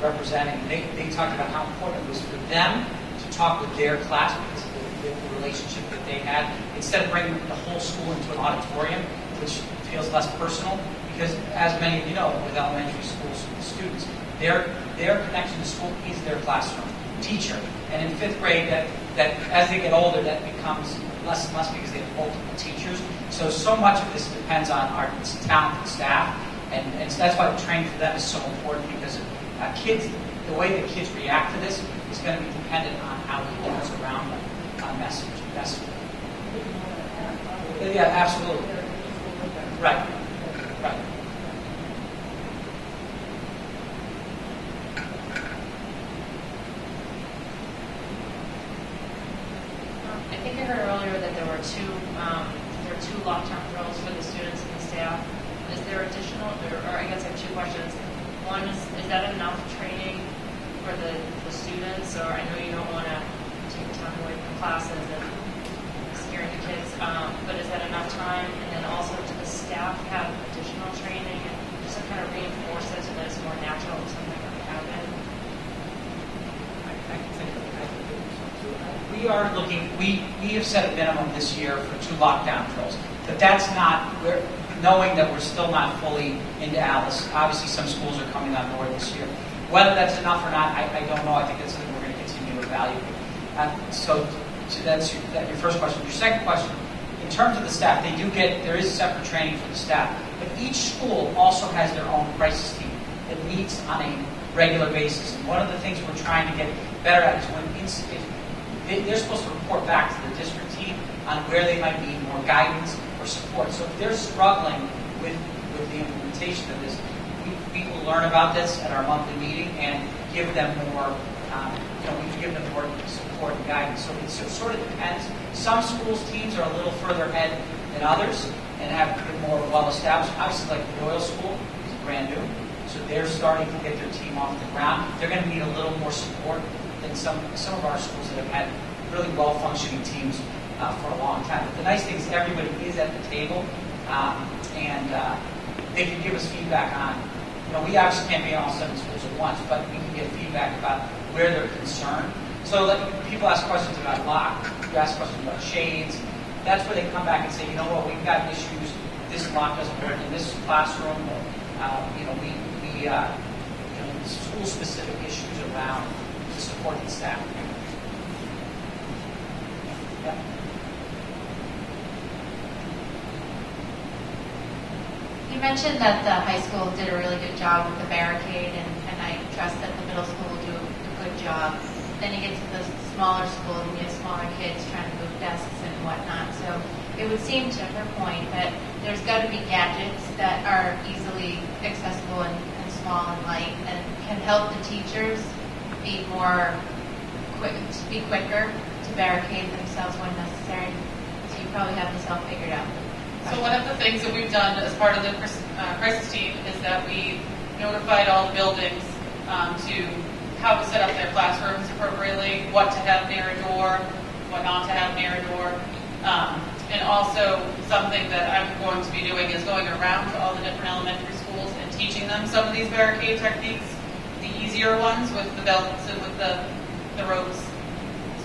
representing. They they talked about how important it was for them to talk with their class because of the, the relationship that they had, instead of bringing the whole school into an auditorium, which feels less personal. Because as many of you know, with elementary school students, their their connection to school is their classroom teacher. And in fifth grade, that that as they get older, that becomes less and less because they have multiple teachers. So so much of this depends on our talented staff, and, and so that's why training for them is so important because uh, kids, the way that kids react to this is going to be dependent on how the adults around them uh, message message. Yeah, absolutely. Right. I think I heard earlier that there were two, um, there were two lockdown drills for the students and the staff. Is there additional, or or I guess I have two questions. One is, is that enough training for the, the students? Or I know you don't want to take time away from classes and scaring the kids, um, but is that enough time? And then also, do the staff have additional training and just to kind of reinforce it so that it's more natural if something like that happen? I can think of- I can think of some too. We are looking, we, we have set a minimum this year for two lockdown drills, but that's not, we're, knowing that we're still not fully into Alice, obviously some schools are coming on board this year. Whether that's enough or not, I, I don't know, I think that's something we're going to continue to evaluate. Uh, so, so that's your, that your first question. Your second question, in terms of the staff, they do get, there is separate training for the staff, but each school also has their own crisis team that meets on a regular basis. And one of the things we're trying to get better at is when it's, they, they're supposed to report back to the on where they might need more guidance or support. So if they're struggling with, with the implementation of this, we, we will learn about this at our monthly meeting and give them more, um, you know, we can give them more support and guidance. So it sort of depends. Some schools' teams are a little further ahead than others and have more well established. Obviously, like the Doyle School is brand new, so they're starting to get their team off the ground. They're going to need a little more support than some, some of our schools that have had really well-functioning teams uh, for a long time. But the nice thing is everybody is at the table, um, and uh, they can give us feedback on, you know, we obviously can't be in all seven schools at once, but we can get feedback about where they're concerned. So like, people ask questions about lock, you ask questions about shades. That's where they come back and say, you know what, we've got issues. This lock doesn't work in this classroom. Or, uh, you know, we we uh, you know school-specific issues around the supporting staff. Mentioned that the high school did a really good job with the barricade, and, and I trust that the middle school will do a good job. Then you get to the smaller schools, and you have smaller kids trying to move desks and whatnot. So it would seem to her point that there's got to be gadgets that are easily accessible and, and small and light, and can help the teachers be more quick, be quicker to barricade themselves when necessary. So you probably have this all figured out. So one of the things that we've done as part of the uh, crisis team is that we notified all the buildings um, to how to set up their classrooms appropriately, what to have near a door, what not to have near a door. Um, and also something that I'm going to be doing is going around to all the different elementary schools and teaching them some of these barricade techniques, the easier ones with the belts and with the, the ropes.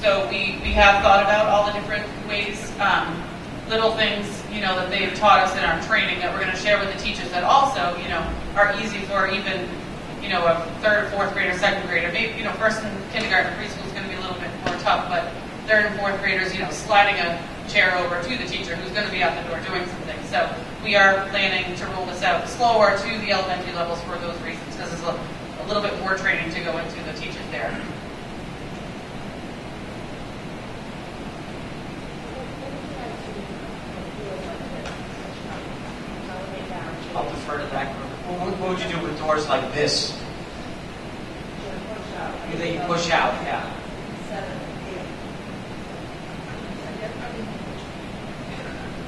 So we, we have thought about all the different ways, um, little things, you know, that they've taught us in our training that we're going to share with the teachers that also, you know, are easy for even, you know, a third, fourth grader, second grader. Maybe, you know, first and kindergarten, preschool is going to be a little bit more tough, but third and fourth graders, you know, sliding a chair over to the teacher who's going to be out the door doing something. So we are planning to roll this out slower to the elementary levels for those reasons, because there's a, a little bit more training to go into the teachers there. I'll defer to that group. What, would- what would you do with doors like this? You That you push out, yeah.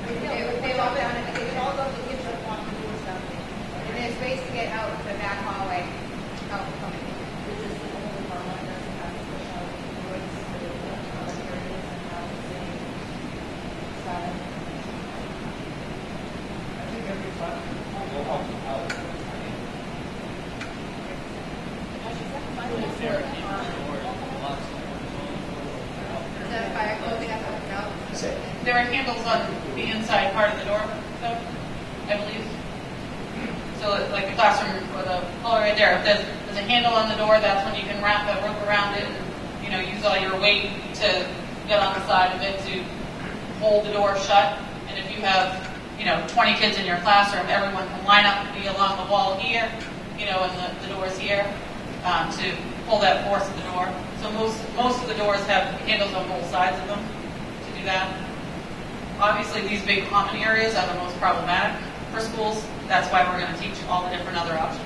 They, they all down, they all go to the kids that want to do something. And there's ways to get out the back hallway, out from it. This is the only one that doesn't have to push out the doors, the other areas and how to say, seven. I think every class will help out. Is that fire closing up, no? Say, There are handles on the inside part of the door, though, I believe. So that, like the classroom or the hall right there, if there's, there's a handle on the door, that's when you can wrap a rope around it and, you know, use all your weight to get on the side of it to hold the door shut. And if you have, you know, 20 kids in your classroom, everyone can line up and be along the wall here, you know, and the, the doors here, um, to pull that force of the door. So most, most of the doors have handles on both sides of them to do that. Obviously, these big common areas are the most problematic for schools. That's why we're going to teach all the different other options.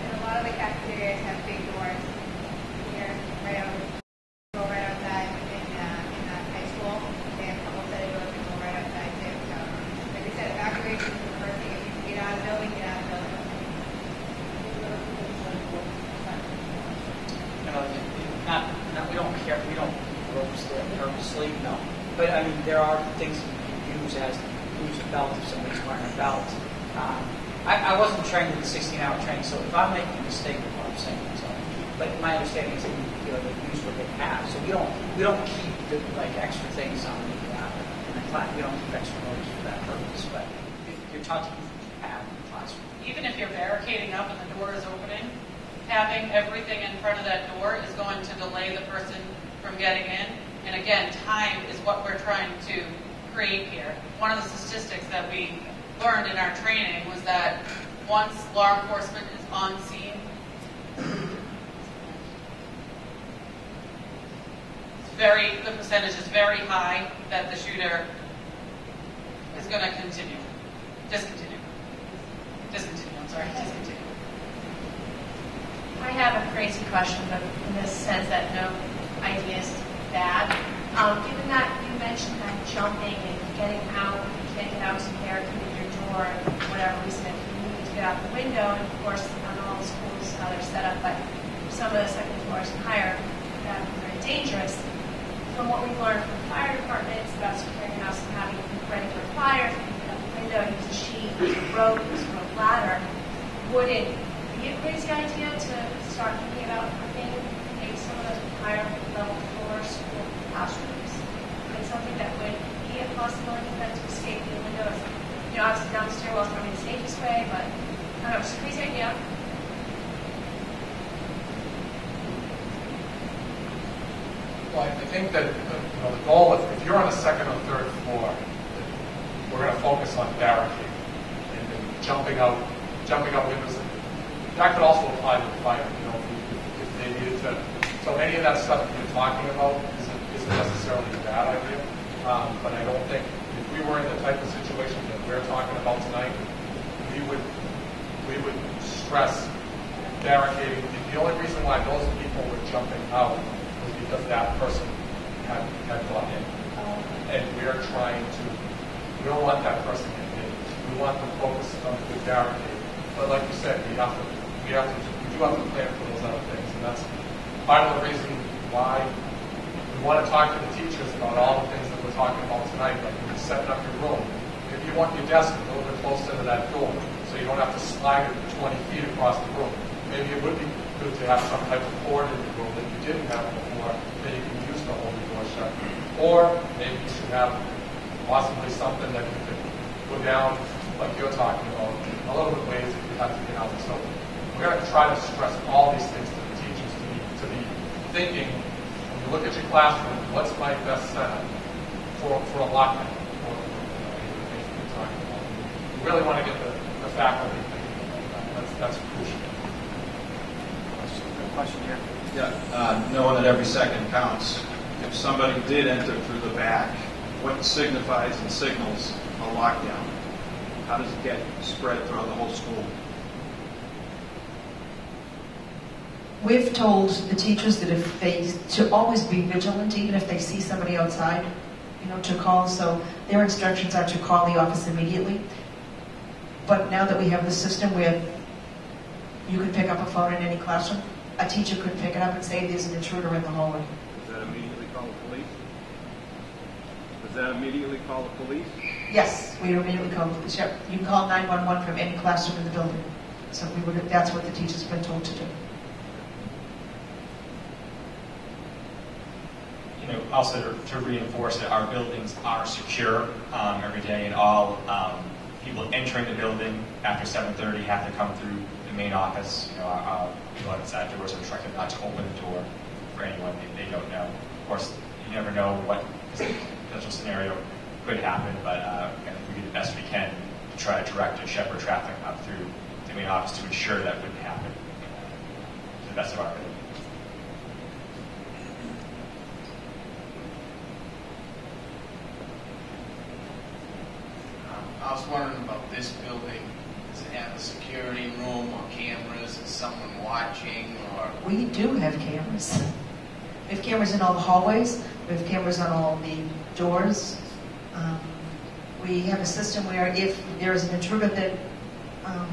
And a lot of the cafeterias have big doors here, right out, go right outside in, uh, in uh, high school. They have a couple set of doors that go right outside too. So, like I said, evacuation is the first thing. If you can get out of the building, get out of the building. you know, it- it- not, not, we don't care, we don't ropes there purposely, no. But I mean, there are things you can use as, use a belt if somebody's wearing a belt. Um, I, I wasn't trained in the 16-hour training, so if I'm making a mistake with what I'm saying, so. But my understanding is that you know, they use what they have, so we don't, we don't keep the, like extra things on the, uh, in the class, we don't keep extra ropes for that purpose, but if you're taught to use what you have in the classroom. Even if you're barricading up and the door is opening, having everything in front of that door is going to delay the person from getting in. And again, time is what we're trying to create here. One of the statistics that we learned in our training was that once law enforcement is on scene, it's very, the percentage is very high that the shooter is going to continue, discontinue. Discontinue, I'm sorry, discontinue. I have a crazy question, but in this sense that no idea is bad. Um, given that you mentioned that jumping and getting out, you can't get out to barricade your door, whatever reason, to get out the window, and of course, on all the schools, how they're set up, but some of the second floors and higher, that are very dangerous. From what we've learned from fire department, it's about securing a house and having it ready for fire, picking up the window, use a sheet, use a rope, use a rope ladder. Would it be a crazy idea to start thinking about putting maybe some of those higher level floor school classrooms? It's something that would be a possibility for them to escape the windows. You know, obviously down the stairwell is probably the safest way, but I think that, the goal, if you're on the second or third floor, we're going to focus on barricading and jumping out, jumping out windows. That could also apply to the fire, you know, if they needed to. So any of that stuff you're talking about isn't necessarily a bad idea. Um, But I don't think, if we were in the type of situation that we're talking about tonight, we would stress barricading. The- only reason why those people were jumping out was because that person had, had gone in. And we're trying to, we don't want that person hit. We want them focused on the barricade. But like you said, we have to, we have to, we do have to plan for those other things. And that's part of the reason why we want to talk to the teachers about all the things that we're talking about tonight, like setting up your room. If you want your desk a little bit closer to that door, so you don't have to slide it 20 feet across the room, maybe it would be good to have some type of cord in the room that you didn't have before, that you can use to hold the door shut. Or maybe you should have possibly something that you could go down, like you're talking about, a little bit ways if you have to get out. So we're going to try to stress all these things to the teachers to be, to be thinking, when you look at your classroom, what's my best setup for, for a lockdown? You really want to get the faculty thinking. That's, that's crucial. Question here. Yeah, uh, knowing that every second counts, if somebody did enter through the back, what signifies and signals a lockdown? How does it get spread throughout the whole school? We've told the teachers that if they, to always be vigilant, even if they see somebody outside, you know, to call. So their instructions are to call the office immediately. But now that we have the system where you could pick up a phone in any classroom, a teacher could pick it up and say, there's an intruder in the hallway. Does that immediately call the police? Does that immediately call the police? Yes, we immediately call the police. Yep. You can call 911 from any classroom in the building. So we would, that's what the teacher's been told to do. you know, also to, to reinforce that our buildings are secure um, every day, and all um, people entering the building after 7:30 have to come through the main office. You know, our, our people outside doors are instructed not to open the door for anyone they, they don't know. Of course, you never know what potential scenario could happen, but uh, we do the best we can to try to direct and shepherd traffic up through the main office to ensure that wouldn't happen uh, to the best of our ability. Um, I was wondering about this building. Does it have a security room or cameras? Is someone watching or? We do have cameras. We have cameras in all the hallways. We have cameras on all the doors. Um, we have a system where if there is an intruder that um,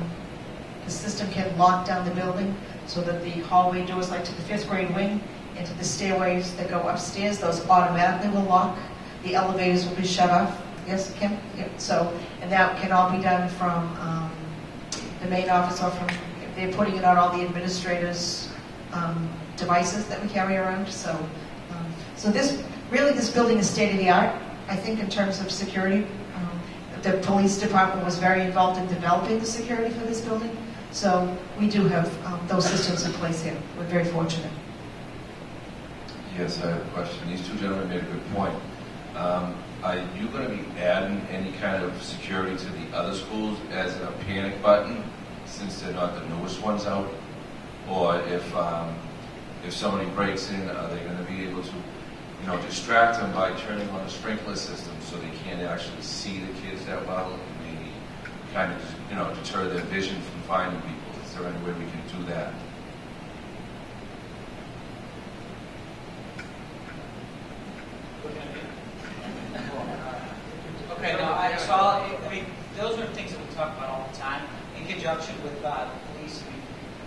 the system can lock down the building so that the hallway doors, like to the fifth grade wing, and to the stairways that go upstairs, those automatically will lock. The elevators will be shut off. Yes, Kim? So, and that can all be done from um, the main office or from, they're putting it on all the administrators' um, devices that we carry around. So, um, so this, really, this building is state of the art, I think, in terms of security. Um, the police department was very involved in developing the security for this building. So we do have um, those systems in place here. We're very fortunate. Yes, I have a question. These two gentlemen made a good point. Um, Are you going to be adding any kind of security to the other schools as a panic button, since they're not the newest ones out? Or if, um, if somebody breaks in, are they going to be able to, you know, distract them by turning on a sprinkler system so they can't actually see the kids that well? And maybe kind of, you know, deter their vision from finding people? Is there any way we can do that? I, so I'll, mean, those are things that we talk about all the time. In conjunction with uh, the police, we,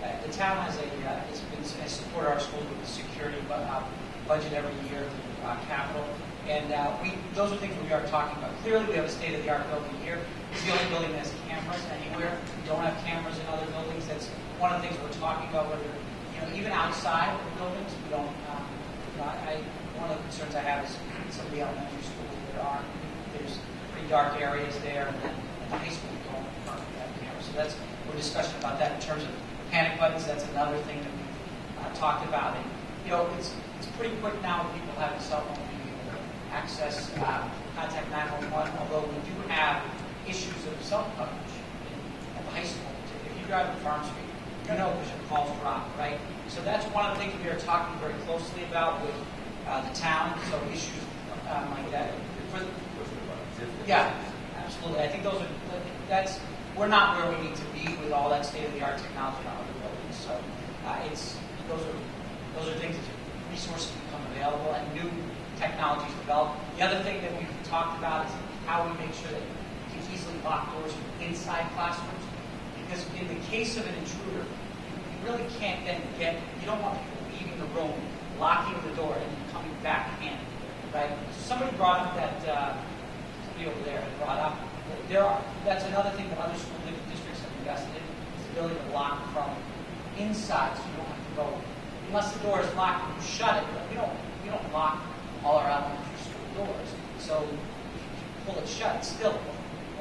uh, the town has a, uh, has been, has supported our schools with the security bu- uh, budget every year through uh, capital. And uh, we, those are things we are talking about. Clearly, we have a state-of-the-art building here. It's the only building that has cameras anywhere. We don't have cameras in other buildings. That's one of the things we're talking about, whether, you know, even outside of the buildings, we don't, um, I, one of the concerns I have is some of the elementary schools, there are, dark areas there, and then at the high school, we don't currently have cameras. So that's, we're discussing about that in terms of panic buttons. That's another thing that we've uh, talked about. And, you know, it's, it's pretty quick now with people having cell phone being able to access, uh, contact 911, although we do have issues of cell coverage in- at the high school. If you drive to Farm Street, you know because your calls drop, right? So that's one of the things we are talking very closely about with uh, the town, so issues um, like that. For, yeah, absolutely. I think those are, that's, we're not where we need to be with all that state-of-the-art technology in our buildings. So uh, it's, those are, those are things that resources become available and new technologies develop. The other thing that we've talked about is how we make sure that we can easily lock doors inside classrooms. Because in the case of an intruder, you really can't then get, you don't want people leaving the room, locking the door, and coming back in, right? Somebody brought up that, uh, over there had brought up, there are, that's another thing that other school districts have invested in, is the ability to lock from inside, so you don't have to go, unless the door is locked, you shut it, but we don't, we don't lock all our elementary school doors. So if you pull it shut, it's still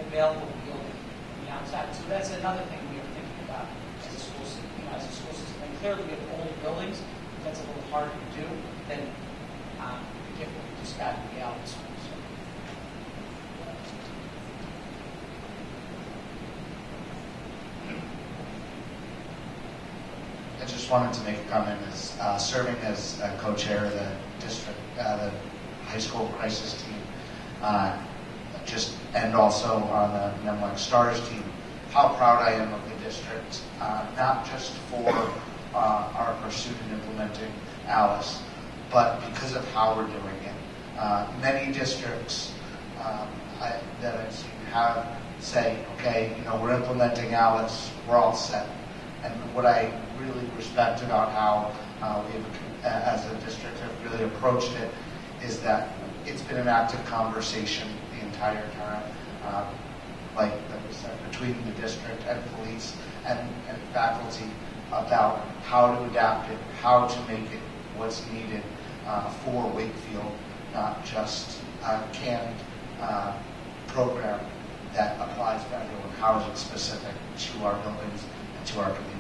available to from the outside. So that's another thing we are thinking about as a school system, you know, as a school system. And clearly we have old buildings, that's a little harder to do than um, the we just got in the Allen schools. I just wanted to make a comment as uh, serving as a co-chair of the district, uh, the high school crisis team, uh, just and also on the NEMLEC Stars team. How proud I am of the district, uh, not just for our pursuit in implementing Alice, but because of how we're doing it. Many districts um, I, that I've seen have say, okay, you know, we're implementing Alice, we're all set. And what I really respect about how uh, we, have, uh, as a district, have really approached it is that it's been an active conversation the entire time, um, like that said, between the district and police and, and faculty about how to adapt it, how to make it what's needed uh, for Wakefield, not just a canned uh, program that applies to everyone, how is it specific to our buildings and to our community.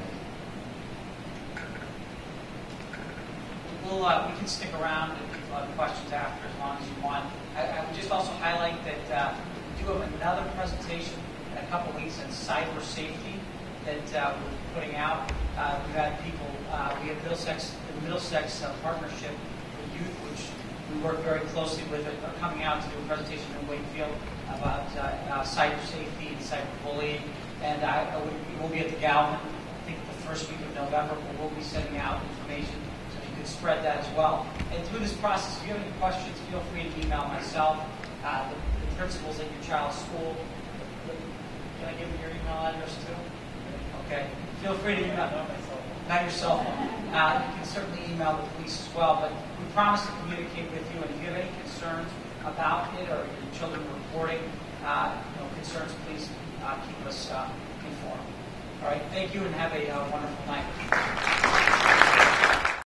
We'll, uh, we can stick around if you have questions after, as long as you want. I, I would just also highlight that uh, we do have another presentation in a couple weeks on cyber safety that uh, we're putting out. Uh, we've had people, uh, we have Middlesex, the Middlesex uh, partnership with youth, which we work very closely with, are coming out to do a presentation in Wakefield about uh, cyber safety and cyberbullying. And I, I would, we will be at the Galvin, I think the first week of November, but we'll be sending out information can spread that as well. And through this process, if you have any questions, feel free to email myself, uh, the, the principals at your child's school. Can I give you your email address too? Okay. Feel free to email, not your cell phone. Uh, you can certainly email the police as well, but we promise to communicate with you. And if you have any concerns about it or your children reporting, uh, you know, concerns, please uh, keep us uh, informed. All right. Thank you and have a uh, wonderful night.